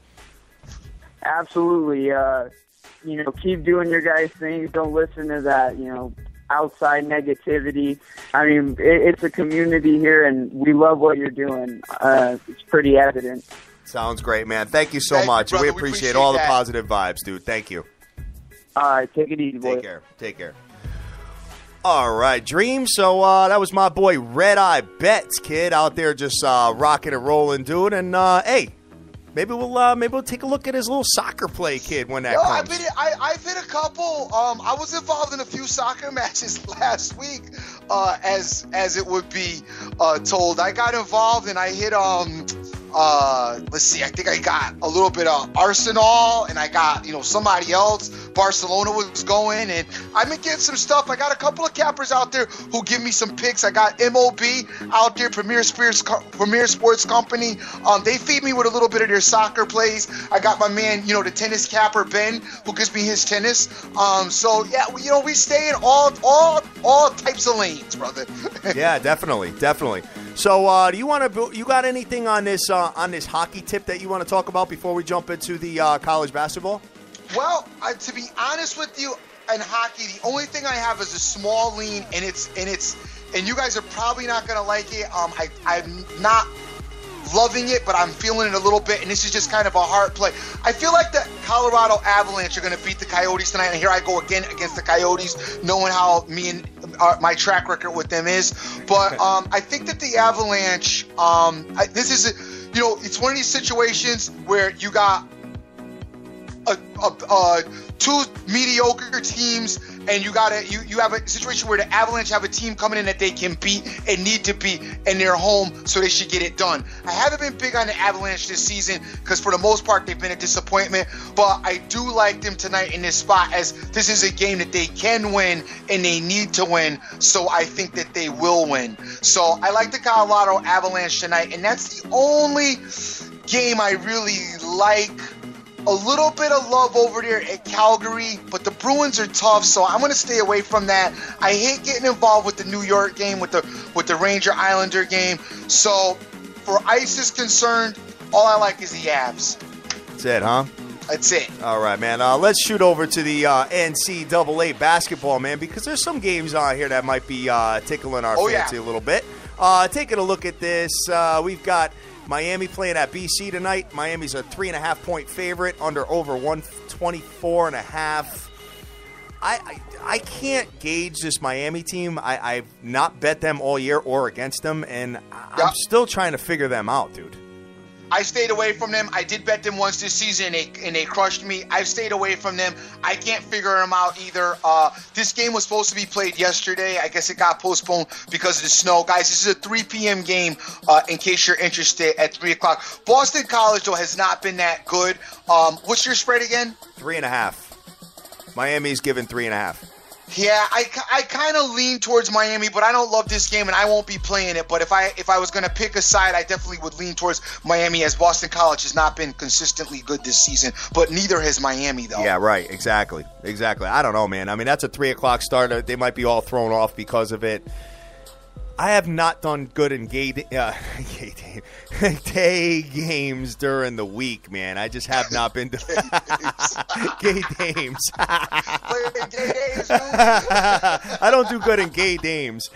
Absolutely. Uh, you know, keep doing your guys' things. Don't listen to that, you know, outside negativity. I mean, it, it's a community here, and we love what you're doing. Uh, it's pretty evident. Sounds great, man. Thank you so Thank much. brother. we We appreciate, appreciate all that. the positive vibes, dude. Thank you. All right, take it easy, boys. Take care. Take care. All right, Dream. So uh, that was my boy Red Eye Bets, kid, out there just uh, rocking and rolling, dude. And uh, hey, maybe we'll uh, maybe we'll take a look at his little soccer play, kid, when that Yo, I've been, I, I've hit a couple. Um, I was involved in a few soccer [LAUGHS] matches last week, uh, as as it would be uh, told. I got involved and I hit um, uh, let's see, I think I got a little bit of Arsenal and I got you know somebody else. Barcelona was going and I've been getting some stuff. I got a couple of cappers out there who give me some picks. I got MOB out there, Premier Sports Premier Sports Company. Um, they feed me with a little bit of their soccer plays. I got my man, you know, the tennis capper Ben, who gives me his tennis. Um, so yeah, you know, we stay in all all all types of lanes, brother. [LAUGHS] yeah, definitely, definitely. So, uh, do you want to? You got anything on this uh, on this hockey tip that you want to talk about before we jump into the uh, college basketball? Well, to be honest with you, in hockey, the only thing I have is a small lean, and it's and it's and you guys are probably not gonna like it. Um, I I'm not loving it, but I'm feeling it a little bit, and this is just kind of a hard play. I feel like the Colorado Avalanche are going to beat the Coyotes tonight, and here I go again against the Coyotes, knowing how me and uh, my track record with them is. But [LAUGHS] um, I think that the Avalanche, um, I, this is, you know, it's one of these situations where you got a, a, a two mediocre teams, and you got to you you have a situation where the Avalanche have a team coming in that they can beat and need to beat, and they're home, so they should get it done. I haven't been big on the Avalanche this season because for the most part they've been a disappointment, but I do like them tonight in this spot as this is a game that they can win and they need to win, so I think that they will win. So I like the Colorado Avalanche tonight, and that's the only game I really like a little bit of love over there at Calgary, but the Bruins are tough, so I'm going to stay away from that. I hate getting involved with the New York game, with the with the Ranger Islander game. So, for ice is concerned, all I like is the Avs. That's it, huh? That's it. All right, man. Uh, let's shoot over to the uh, NCAA basketball, man, because there's some games on here that might be uh, tickling our Oh, yeah. fancy a little bit. Uh, taking a look at this, uh, we've got Miami playing at BC tonight. Miami's a three and a half point favorite, under over 124 and a half. I, I I can't gauge this Miami team. I, I've not bet them all year or against them, and. I'm still trying to figure them out, dude. I stayed away from them. I did bet them once this season, and they, and they crushed me. I've stayed away from them. I can't figure them out either. Uh, this game was supposed to be played yesterday. I guess it got postponed because of the snow. Guys, this is a 3 p.m. game, uh, in case you're interested, at 3 o'clock. Boston College, though, has not been that good. Um, what's your spread again? Three and a half. Miami's given three and a half. Yeah, I, I kind of lean towards Miami, but I don't love this game, and I won't be playing it. But if I if I was going to pick a side, I definitely would lean towards Miami, as Boston College has not been consistently good this season. But neither has Miami, though. Yeah, right. Exactly. Exactly. I don't know, man. I mean, that's a three o'clock start. They might be all thrown off because of it. I have not done good in gay, uh, [LAUGHS] gay day, day games during the week, man. I just have not been to gay games. Playing [LAUGHS] gay games, dude. [LAUGHS] I don't do good in gay games.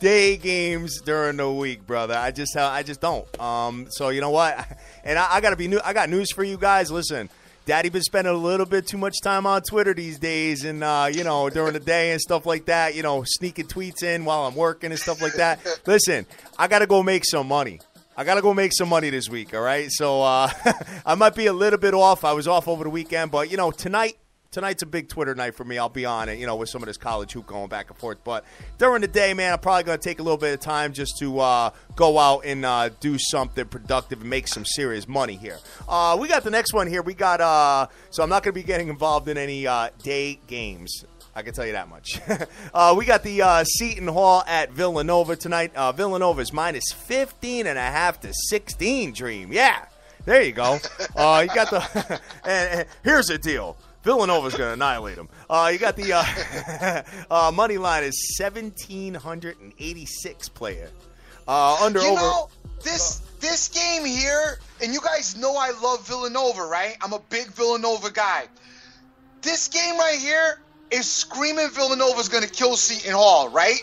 Day games during the week, brother. I just I just don't. Um, so you know what? And I, I gotta be new. I got news for you guys. Listen, Daddy been spending a little bit too much time on Twitter these days, and uh, you know during the day and stuff like that. You know, sneaking tweets in while I'm working and stuff like that. [LAUGHS] Listen, I gotta go make some money. I gotta go make some money this week. All right, so uh, [LAUGHS] I might be a little bit off. I was off over the weekend, but you know tonight tonight's a big Twitter night for me. I'll be on it, you know, with some of this college hoop going back and forth. But during the day, man, I'm probably going to take a little bit of time just to uh, go out and uh, do something productive and make some serious money here. Uh, we got the next one here. We got, uh, so I'm not going to be getting involved in any uh, day games. I can tell you that much. [LAUGHS] uh, we got the uh, Seton Hall at Villanova tonight. Uh, Villanova's minus 15 and a half to 16 dream. Yeah. There you go. You got the. [LAUGHS] and, and here's the deal. Villanova's going to annihilate them. Uh, you got the uh, [LAUGHS] uh, money line is seventeen hundred and eighty-six player. Uh, under You over. know, this this game here, and you guys know I love Villanova, right? I'm a big Villanova guy. This game right here is screaming Villanova's going to kill Seton Hall, right?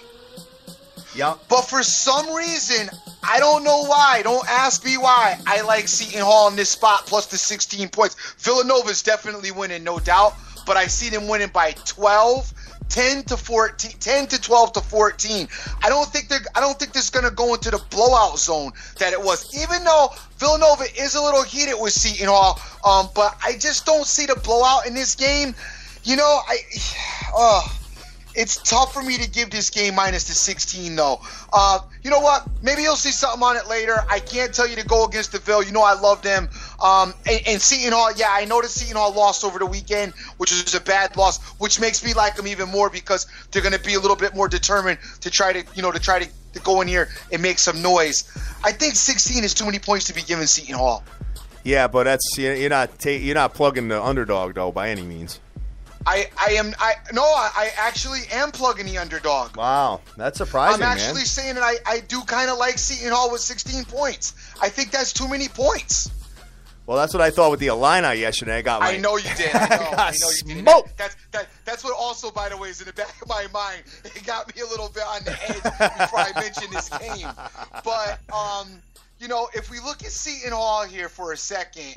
Yeah. But for some reason, I don't know why. Don't ask me why. I like Seton Hall in this spot plus the 16 points. Villanova's definitely winning, no doubt. But I see them winning by 12, 10 to 14, 10 to 12 to 14. I don't think they're. I don't think this is going to go into the blowout zone that it was. Even though Villanova is a little heated with Seton Hall, um, but I just don't see the blowout in this game. You know, I. [SIGHS] Uh, it's tough for me to give this game minus the 16 though. Uh, you know what? Maybe you'll see something on it later. I can't tell you to go against the Ville. You know I love them. Um, and, and Seton Hall, yeah, I noticed Seton Hall lost over the weekend, which is a bad loss, which makes me like them even more because they're going to be a little bit more determined to try to, you know, to try to, to go in here and make some noise. I think 16 is too many points to be given Seton Hall. Yeah, but that's you're not ta- you're not plugging the underdog though by any means. I, I am I no I, I actually am plugging the underdog. Wow, that's surprising, I'm actually man. saying that I, I do kind of like Seton Hall with 16 points. I think that's too many points. Well, that's what I thought with the Illini yesterday. I got. I know you did. I [LAUGHS] know, I got know you did. smoked. That's that. That's what also, by the way, is in the back of my mind. It got me a little bit on the [LAUGHS] edge before I mentioned this game. But um, you know, if we look at Seton Hall here for a second,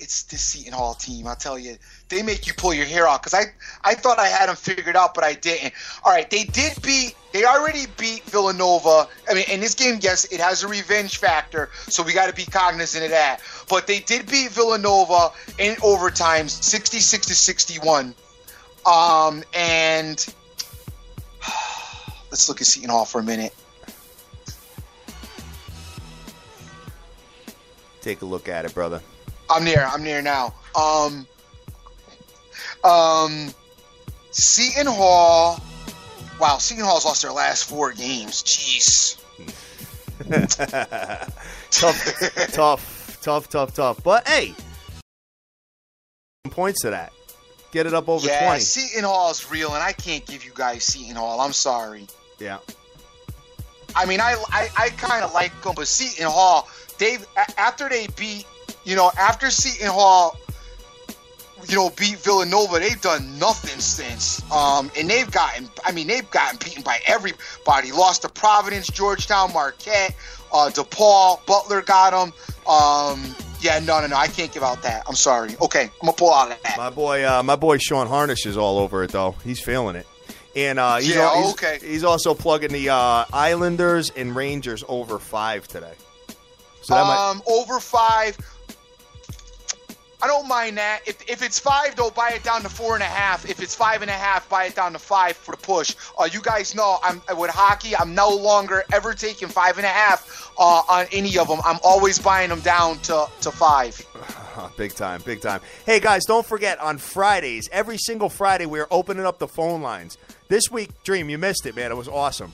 it's this Seton Hall team. I'll tell you, they make you pull your hair out. Because I, I thought I had them figured out, but I didn't. All right, they did beat. They already beat Villanova. I mean, in this game, yes, it has a revenge factor, so we got to be cognizant of that. But they did beat Villanova in overtime, 66 to 61. Um, and [SIGHS] let's look at Seton Hall for a minute. Take a look at it, brother. I'm near. I'm near now. Um, um, Seton Hall. Wow, Seton Hall's lost their last four games. Jeez. [LAUGHS] tough, tough, tough, tough, tough. But hey, points to that. Get it up over yeah, twenty. Seton Hall's real, and I can't give you guys Seton Hall. I'm sorry. Yeah. I mean, I I, I kind of like them, but Seton Hall, they've after they beat, you know, after Seton Hall, you know, beat Villanova, they've done nothing since. Um, and they've gotten, I mean, they've gotten beaten by everybody. Lost to Providence, Georgetown, Marquette, uh, DePaul, Butler got them. Um, yeah, no, no, no, I can't give out that. I'm sorry. Okay, I'm gonna pull out of that. My boy, uh, my boy Sean Harnish is all over it though. He's feeling it, and uh, he's, Yeah, al- he's, okay. he's also plugging the uh, Islanders and Rangers over five today. So that might, um, over five. I don't mind that. If, if it's five, though, buy it down to four and a half. If it's five and a half, buy it down to five for the push. Uh, you guys know I'm with hockey. I'm no longer ever taking five and a half uh, on any of them. I'm always buying them down to, to five. [LAUGHS] big time, big time. Hey guys, don't forget on Fridays, every single Friday, we're opening up the phone lines. This week, Dream, you missed it, man. It was awesome.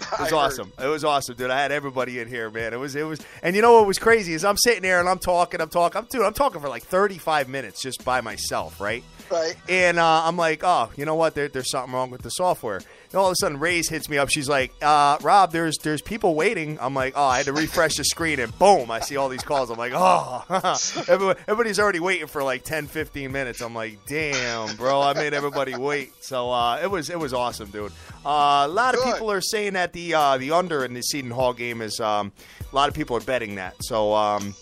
[LAUGHS] It was awesome. It was awesome, dude. I had everybody in here, man. It was, it was, and you know what was crazy is I'm sitting there and I'm talking, I'm talking, I'm dude, I'm talking for like 35 minutes just by myself, right? Right. And uh, I'm like, oh, you know what? There, there's something wrong with the software. And all of a sudden, Ray's hits me up. She's like, uh, Rob, there's there's people waiting. I'm like, oh, I had to refresh the screen, and boom, I see all these calls. I'm like, oh, [LAUGHS] everybody's already waiting for like 10, 15 minutes. I'm like, damn, bro, I made everybody wait. So uh, it was it was awesome, dude. Uh, a lot of people are saying that the uh, the under in the Seton Hall game is um, a lot of people are betting that. So um,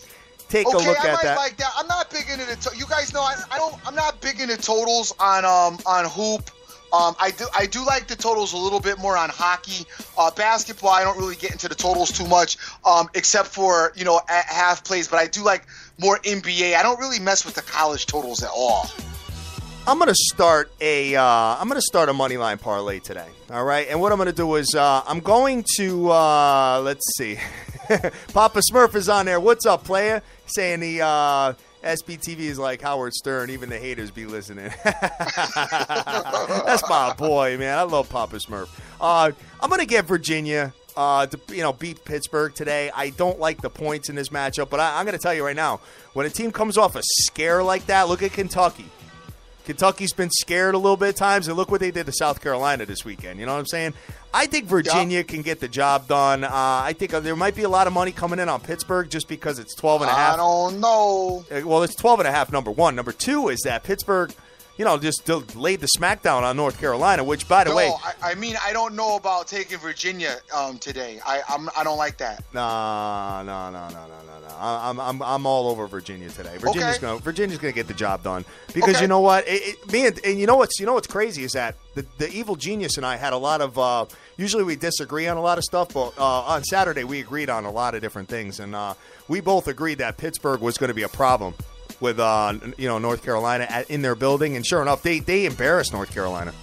take Okay, a look I at might that. like that. I'm not big into the. To- you guys know I, I don't. I'm not big into totals on um on hoop. Um, I do I do like the totals a little bit more on hockey. Uh, basketball, I don't really get into the totals too much, um, except for you know at half plays. But I do like more NBA. I don't really mess with the college totals at all. I'm gonna start a uh, I'm gonna start a money line parlay today. All right, and what I'm gonna do is uh, I'm going to uh, let's see, [LAUGHS] Papa Smurf is on there. What's up, player? Saying the uh, SBTV is like Howard Stern. Even the haters be listening. [LAUGHS] That's my boy, man. I love Papa Smurf. Uh, I'm gonna get Virginia. Uh, to you know, beat Pittsburgh today. I don't like the points in this matchup, but I, I'm going to tell you right now, when a team comes off a scare like that, look at Kentucky. Kentucky's been scared a little bit at times, and look what they did to South Carolina this weekend. You know what I'm saying? I think Virginia can get the job done. Uh, I think uh, there might be a lot of money coming in on Pittsburgh just because it's 12 and a half. I don't know. Uh, Well, it's 12 and a half, number one. Number two is that Pittsburgh, you know, just laid the smackdown on North Carolina, which, by the No, way, I, I mean I don't know about taking Virginia um, today. I I'm, I don't like that. No, no, no, no, no, no, no. I'm, I'm, I'm all over Virginia today. Virginia's Okay. gonna, Virginia's gonna get the job done because Okay. you know what? It, it, me and, and you know what's, you know what's crazy is that the, the evil genius and I had a lot of. Uh, usually we disagree on a lot of stuff, but uh, on Saturday we agreed on a lot of different things, and uh, we both agreed that Pittsburgh was going to be a problem with, uh, you know, North Carolina at, in their building, and sure enough, they they embarrassed North Carolina.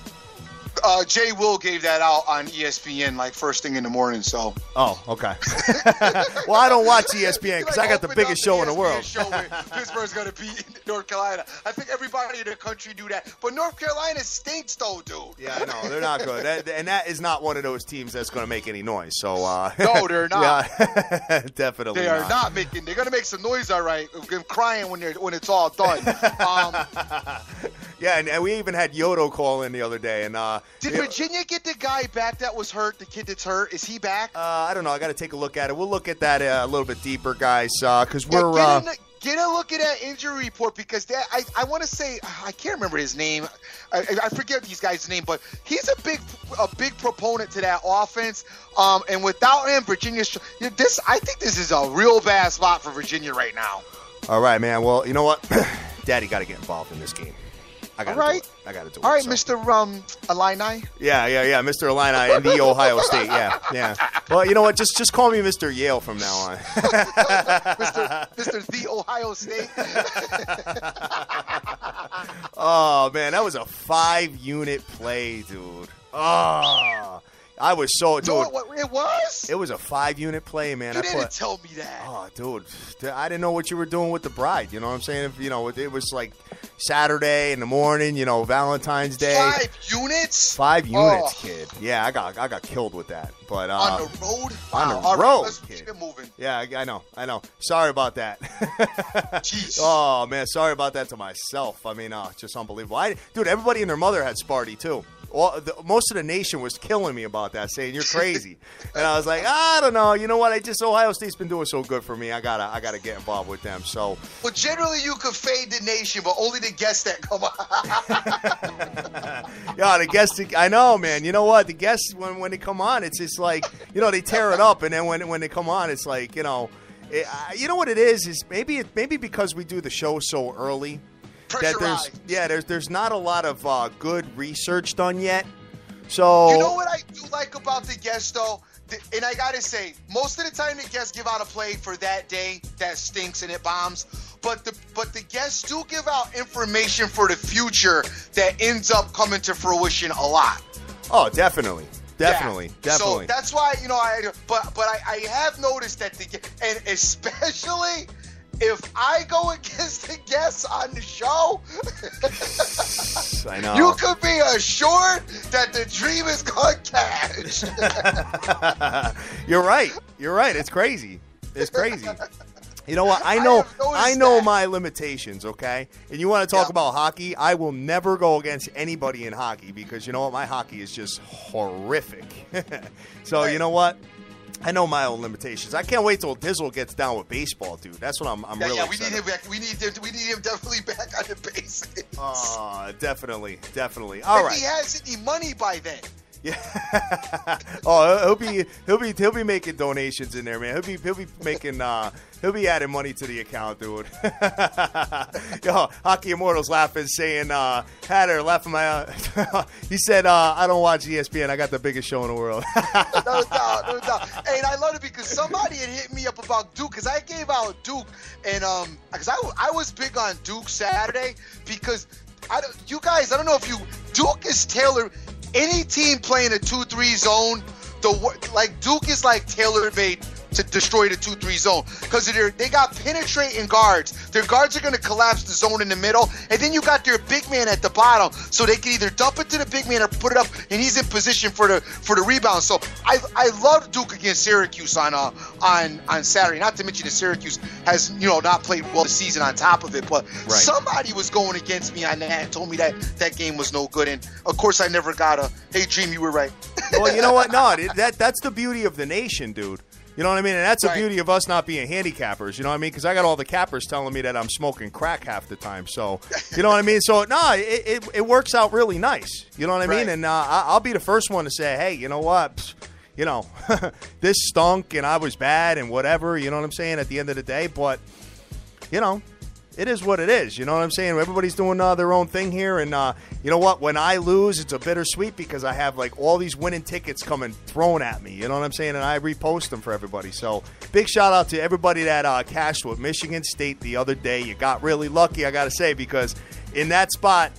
Uh, Jay Will gave that out on ESPN like first thing in the morning. So Oh, okay. [LAUGHS] well, I don't watch ESPN because I got the biggest show in the world. Show [LAUGHS] Pittsburgh's going to beat North Carolina. I think everybody in the country do that, but North Carolina stinks, though, dude. Yeah, no, they're not good, that, and that is not one of those teams that's going to make any noise. So, uh, [LAUGHS] No, they're not. yeah, definitely, They are not making. They're going to make some noise, all right. Them crying when they're when it's all done. Um, Yeah, and, and we even had Yodo call in the other day, and uh, did Virginia get the guy back that was hurt? The kid that's hurt is he back? uh, I don't know. I got to take a look at it. We'll look at that uh, a little bit deeper, guys, because Yeah, we're. get, Uh, the- get a look at that injury report because that I, I want to say I can't remember his name. I, I- I forget these guys' name, but he's a big a big proponent to that offense. Um, and without him, Virginia's this. I think this is a real bad spot for Virginia right now. all right, man. Well, you know what? [CLEARS THROAT] Daddy got to get involved in this game. I got to All right. do it. I got to do it. right, so. Mr. Um, Illini. Yeah, yeah, yeah, Mr. Illini and the Ohio State. Yeah, yeah. Well, you know what? Just just call me Mr. Yale from now on. [LAUGHS] Mr. Mr. The Ohio State. [LAUGHS] Oh man, that was a five unit play, dude. Oh, I was so dude. No, it, what, it was. It was a five unit play, man. you I didn't put. tell me that. Oh, dude, I didn't know what you were doing with the bride. You know what I'm saying? If, you know, it was like Saturday in the morning. You know, Valentine's Day. Five units. Five units, Oh. kid. Yeah, I got I got killed with that. But uh, on the road. on the all right, road, let's kid. moving. yeah, I, I know, I know. Sorry about that. Jeez. [LAUGHS] Oh man, sorry about that to myself. I mean, uh, just unbelievable. I, dude, everybody and their mother had Sparty too. All, the, most of the nation was killing me about that, saying you're crazy. and I was like, I don't know. You know what? I just Ohio State's been doing so good for me. I gotta I gotta get involved with them. So Well, generally you could fade the nation, but only the guests that come on. [LAUGHS] yeah, the guests. I know, man. You know what? The guests when when they come on, it's just like you know they tear it up, and then when when they come on, it's like you know. It, you know what it is? Is maybe it, maybe because we do the show so early that there's yeah there's there's not a lot of uh, good research done yet. So You know what I do like about the guests, though? And I gotta say, most of the time the guests give out a play for that day that stinks and it bombs. But the but the guests do give out information for the future that ends up coming to fruition a lot. Oh, definitely, definitely, Yeah. definitely. So that's why you know I but but I, I have noticed that the and especially if I go [LAUGHS] against the guests on the show, I know. you could be assured that the dream is going to cash. You're right. You're right. It's crazy. It's crazy. You know what? I I know. noticed I know that. my limitations. Okay, and you want to talk Yeah. about hockey? I will never go against anybody in hockey because you know what? My hockey is just horrific. [LAUGHS] so you know what? I know my own limitations. I can't wait till Dizzle gets down with baseball, dude. That's what I'm. I'm Yeah, really yeah, we excited need him back. We need him. We need him definitely back on the bases. Oh, definitely, definitely. All if right. he has any money by then. Yeah. [LAUGHS] oh, he'll be he'll be he'll be making donations in there, man. He'll be he'll be making uh he'll be adding money to the account, dude. [LAUGHS] Yo, Hockey Immortals laughing, saying uh Hatter laughing my uh, [LAUGHS] he said uh I don't watch ESPN. I got the biggest show in the world. No doubt, no doubt. And I love it because somebody had hit me up about Duke because I gave out Duke and um because I, I was big on Duke Saturday because I don't, you guys I don't know if you Duke is tailored any team playing a two three zone the like Duke is like tailor made to destroy the 2-3 zone because they they got penetrating guards. Their guards are going to collapse the zone in the middle, and then you got their big man at the bottom, so they can either dump it to the big man or put it up, and he's in position for the for the rebound. So I I love Duke against Syracuse on uh on on Saturday. Not to mention that Syracuse has you know not played well this season on top of it, but somebody was going against me on that and told me that that game was no good, and of course I never got a hey Dream you were right. well, you know what? [LAUGHS] No, that that's the beauty of the nation, dude. You know what I mean? And that's the beauty of us not being handicappers. You know what I mean? Because I got all the cappers telling me that I'm smoking crack half the time. So, you know what I mean? So, no, it, it, it works out really nice. You know what I mean? Right. And uh, I- I'll be the first one to say, hey, you know what? Psst, You know, [LAUGHS] this stunk and I was bad and whatever. You know what I'm saying? At the end of the day, but you know, it is what it is. You know what I'm saying? Everybody's doing uh, their own thing here, and uh, you know what? When I lose, it's a bittersweet because I have like all these winning tickets coming thrown at me. You know what I'm saying? And I repost them for everybody. So big shout out to everybody that uh, cashed with Michigan State the other day. You got really lucky, I got to say, because in that spot.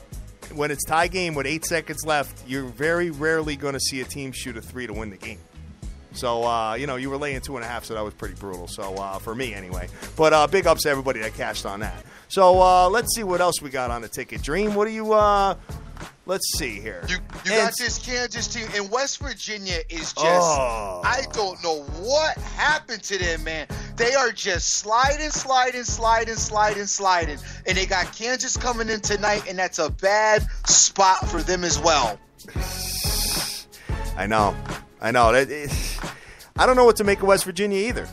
When it's tie game with eight seconds left, you're very rarely going to see a team shoot a three to win the game. So uh, you know you were laying two and a half, so that was pretty brutal. So uh, for me anyway, but uh, big ups to everybody that cashed on that. So uh, let's see what else we got on the ticket. Dream, what do you? Uh, let's see here. You you And- got this Kansas team, and West Virginia is just. Oh. I don't know what happened to them, man. They are just sliding, sliding, sliding, sliding, sliding, and they got Kansas coming in tonight, and that's a bad spot for them as well. I know, I know. That it, I don't know what to make of West Virginia either.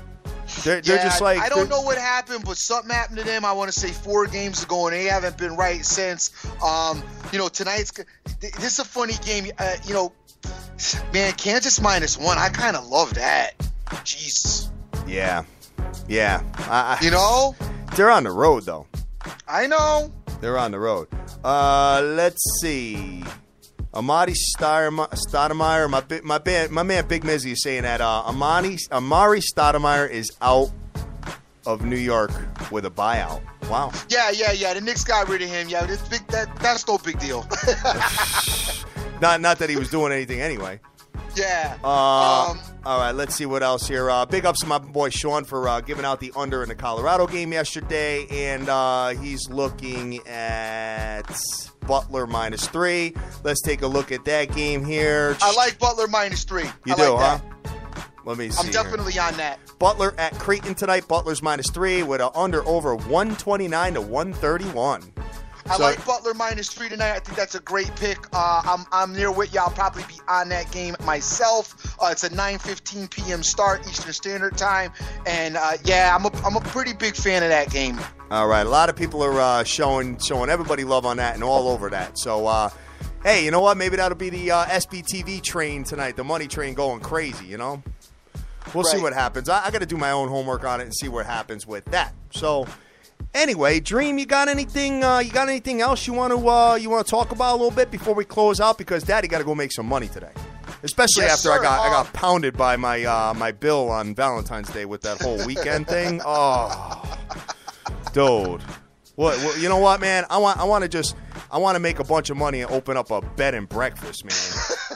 They're, they're Yeah, just like I don't know what happened, but something happened to them. I want to say four games ago, and they haven't been right since. Um, you know, tonight's this is a funny game. Uh, you know, man, Kansas minus one. I kind of love that. Jesus, Yeah, yeah. I, you know, they're on the road though. I know. They're on the road. Uh, let's see. Amadi Stoudemire, my my band, my man Big Mizzy is saying that uh, Amani Amar'e Stoudemire is out of New York with a buyout. Wow. Yeah, yeah, yeah. The Knicks got rid of him. Yeah, this big that that's no big deal. [LAUGHS] Not not that he was doing anything anyway. Yeah. Uh, um, all right, let's see what else here. Uh, big ups to my boy Sean for uh, giving out the under in the Colorado game yesterday, and uh, he's looking at Butler minus three. Let's take a look at that game here. I like Butler minus three. You I do, like huh? Let me see. I'm here. definitely on that. Butler at Creighton tonight. Butler's minus three with a under over 129 to 131. I So- like Butler minus three tonight. I think that's a great pick. Uh, I'm I'm near with you. I'll probably be on that game myself. Uh, it's a 9:15 p.m. start Eastern Standard Time, and uh, yeah, I'm a I'm a pretty big fan of that game. All right, a lot of people are uh, showing showing everybody love on that and all over that. So, uh, hey, you know what? Maybe that'll be the uh, SBTV train tonight, the money train going crazy. You know, we'll see what happens. I, I got to do my own homework on it and see what happens with that. So, anyway, Dream, you got anything? Uh, you got anything else you want to uh, you want to talk about a little bit before we close out? Because Daddy got to go make some money today. Especially Yes, after I sir. got I Uh, got pounded by my uh, my bill on Valentine's Day with that whole weekend thing. Oh, [LAUGHS] dude. What, what? You know what, man? I want. I want to just. I want to make a bunch of money and open up a bed and breakfast, man. [LAUGHS]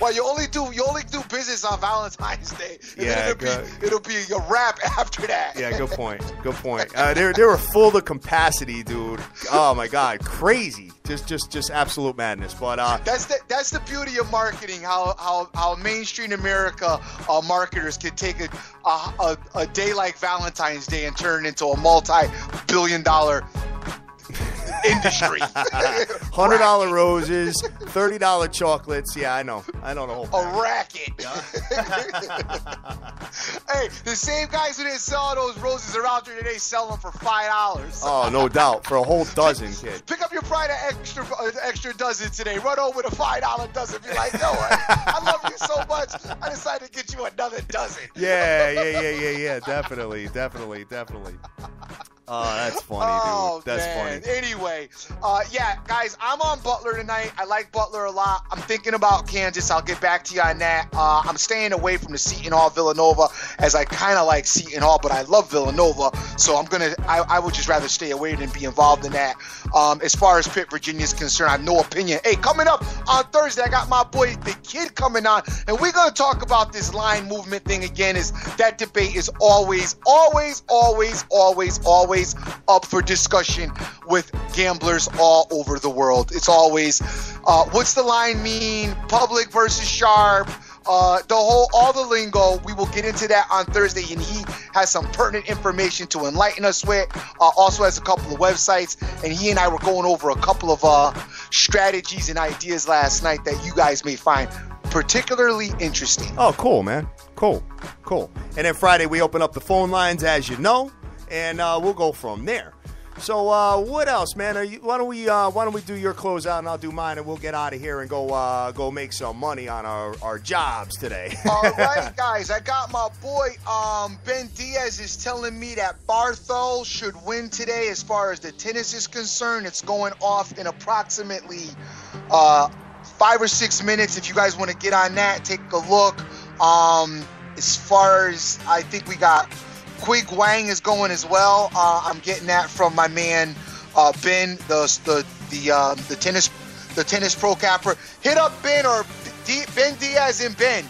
Well, you only do you only do business on Valentine's Day. Yeah, it'll good. be it'll be a wrap after that. Yeah, good point. Good point. Uh, they they were full to capacity, dude. Oh my god, crazy. Just just just absolute madness. But uh, That's the that's the beauty of marketing. How how, how mainstream America uh, marketers can take a, a a a day like Valentine's Day and turn it into a multi-billion dollar industry. [LAUGHS] hundred dollar roses, thirty dollar chocolates. Yeah, I know. I know the whole. a racket. [LAUGHS] hey, the same guys who didn't sell those roses are out there today selling them for five dollars. Oh, no doubt. For a whole dozen, kid. Pick up your pride of extra uh, extra dozen today. Run over with a five dollar dozen. Be like, no, I, I love you so much. I decided to get you another dozen. Yeah, yeah, yeah, yeah, yeah. Definitely, definitely, definitely. Oh, that's [LAUGHS] funny, Oh dude. That's man. funny. Anyway, uh, yeah, guys, I'm on Butler tonight. I like Butler a lot. I'm thinking about Kansas. I'll get back to you on that. Uh, I'm staying away from the Seton Hall Villanova as I kind of like Seton Hall, but I love Villanova, so I'm gonna. I, I would just rather stay away than be involved in that. Um, as far as Pitt, Virginia is concerned, I have no opinion. Hey, coming up on Thursday, I got my boy the Kid coming on, and we're gonna talk about this line movement thing again. Is that debate is always, always, always, always, always up for discussion with gamblers all over the world. It's always, uh, what's the line mean? Public versus sharp. Uh, the whole, all the lingo. We will get into that on Thursday, and he has some pertinent information to enlighten us with. Uh, also has a couple of websites, and he and I were going over a couple of uh, strategies and ideas last night that you guys may find particularly interesting. Oh, cool, man. Cool, cool. And then Friday we open up the phone lines, as you know, and uh, we'll go from there. So, uh, what else, man? You, why don't we uh, Why don't we do your closeout and I'll do mine, and we'll get out of here and go uh, go make some money on our, our jobs today. [LAUGHS] All right, guys, I got my boy um, Ben Diaz is telling me that Barthol should win today. As far as the tennis is concerned, it's going off in approximately uh, five or six minutes. If you guys want to get on that, take a look. Um, as far as I think we got Qiang Wang is going as well. Uh, I'm getting that from my man uh, Ben, the the the um, the tennis the tennis pro capper. Hit up Ben or D- Ben Diaz and Ben.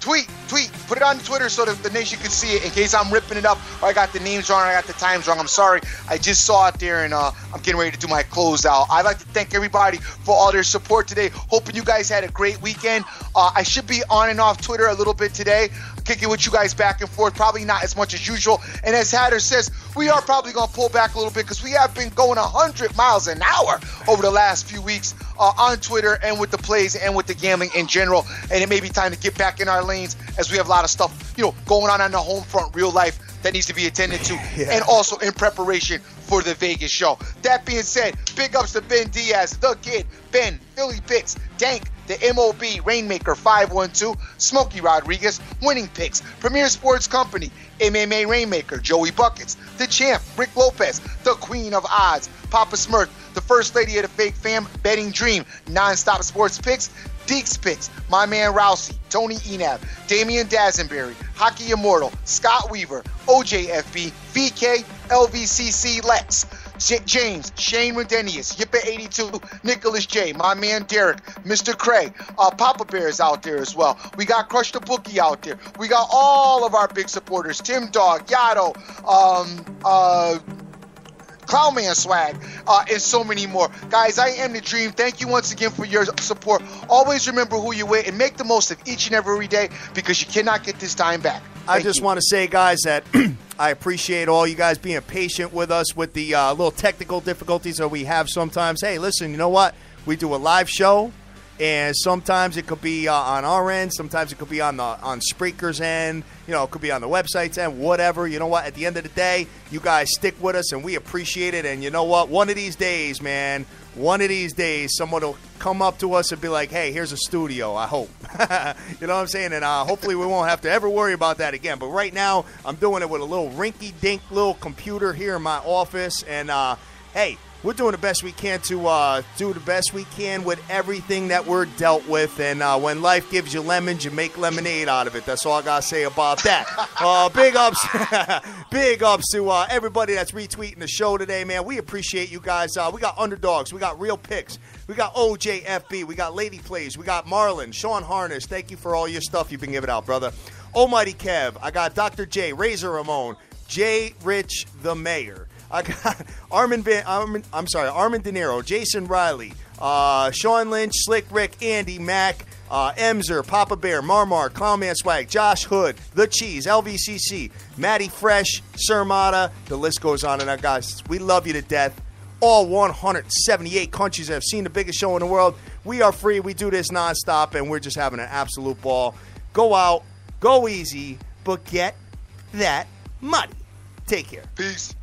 Tweet, tweet, put it on Twitter so that the nation can see it. In case I'm ripping it up or I got the names wrong, or I got the times wrong. I'm sorry. I just saw it there, and uh, I'm getting ready to do my closeout. I'd like to thank everybody for all their support today. Hoping you guys had a great weekend. Uh, I should be on and off Twitter a little bit today, kicking with you guys back and forth. Probably not as much as usual. And as Hatter says, we are probably going to pull back a little bit because we have been going 100 miles an hour over the last few weeks uh, on Twitter and with the plays and with the gambling in general. And it may be time to get back in our lanes as we have a lot of stuff, you know, going on on the home front, real life that needs to be attended to, [LAUGHS] and also in preparation for the Vegas show. That being said, big ups to Ben Diaz, the kid, Ben, Philly Picks, Dank, the MOB, Rainmaker 512, Smokey Rodriguez, Winning Picks, Premier Sports Company, MMA Rainmaker, Joey Buckets, the champ, Rick Lopez, the Queen of Odds, Papa Smurf, the First Lady of the Fake Fam, Betting Dream, Non-Stop Sports Picks, Deeks Picks, my man Rousey, Tony Enab, Damian Dazenberry, Hockey Immortal, Scott Weaver, OJFB, VK, LVCC Lex, J- James, Shane Redenius, Yippa82, Nicholas J, my man Derek, Mr. Craig, uh, Papa Bear is out there as well. We got Crush the Bookie out there. We got all of our big supporters, Tim Dog, Yato, um, uh, Clownman swag, uh, and so many more. Guys, I am the dream. Thank you once again for your support. Always remember who you're with and make the most of each and every day because you cannot get this time back. I just you. want to say, guys, that [CLEARS THROAT] I appreciate all you guys being patient with us with the uh, little technical difficulties that we have sometimes. Hey, listen, you know what? We do a live show, and sometimes it could be uh, on our end, sometimes it could be on the on Spreaker's end. You know, it could be on the website's end, whatever. You know what? At the end of the day, you guys stick with us, and we appreciate it. And you know what? One of these days, man, one of these days, someone will come up to us and be like, "Hey, here's a studio." I hope. [LAUGHS] you know what I'm saying? And uh, hopefully, we won't have to ever worry about that again. But right now, I'm doing it with a little rinky-dink little computer here in my office, and uh, hey. We're doing the best we can to uh, do the best we can with everything that we're dealt with. And uh, when life gives you lemons, you make lemonade out of it. That's all I got to say about that. [LAUGHS] Uh, big ups, [LAUGHS] big ups to uh, everybody that's retweeting the show today, man. We appreciate you guys. Uh, we got underdogs, we got real picks, we got OJFB, we got Lady Plays, we got Marlon, Sean Harness. Thank you for all your stuff you've been giving out, brother. Almighty Kev, I got Dr. J, Razor Ramon, J. Rich the Mayor. I got [LAUGHS] Armin Van, Armin, I'm sorry, Armin De Niro, Jason Riley, uh, Sean Lynch, Slick Rick, Andy Mack, uh, Emser, Papa Bear, Marmar, Clownman Swag, Josh Hood, The Cheese, LVCC, Matty Fresh, Surmata. The list goes on and on, guys. We love you to death. All 178 countries have seen the biggest show in the world. We are free. We do this nonstop, and we're just having an absolute ball. Go out, go easy, but get that money. Take care. Peace.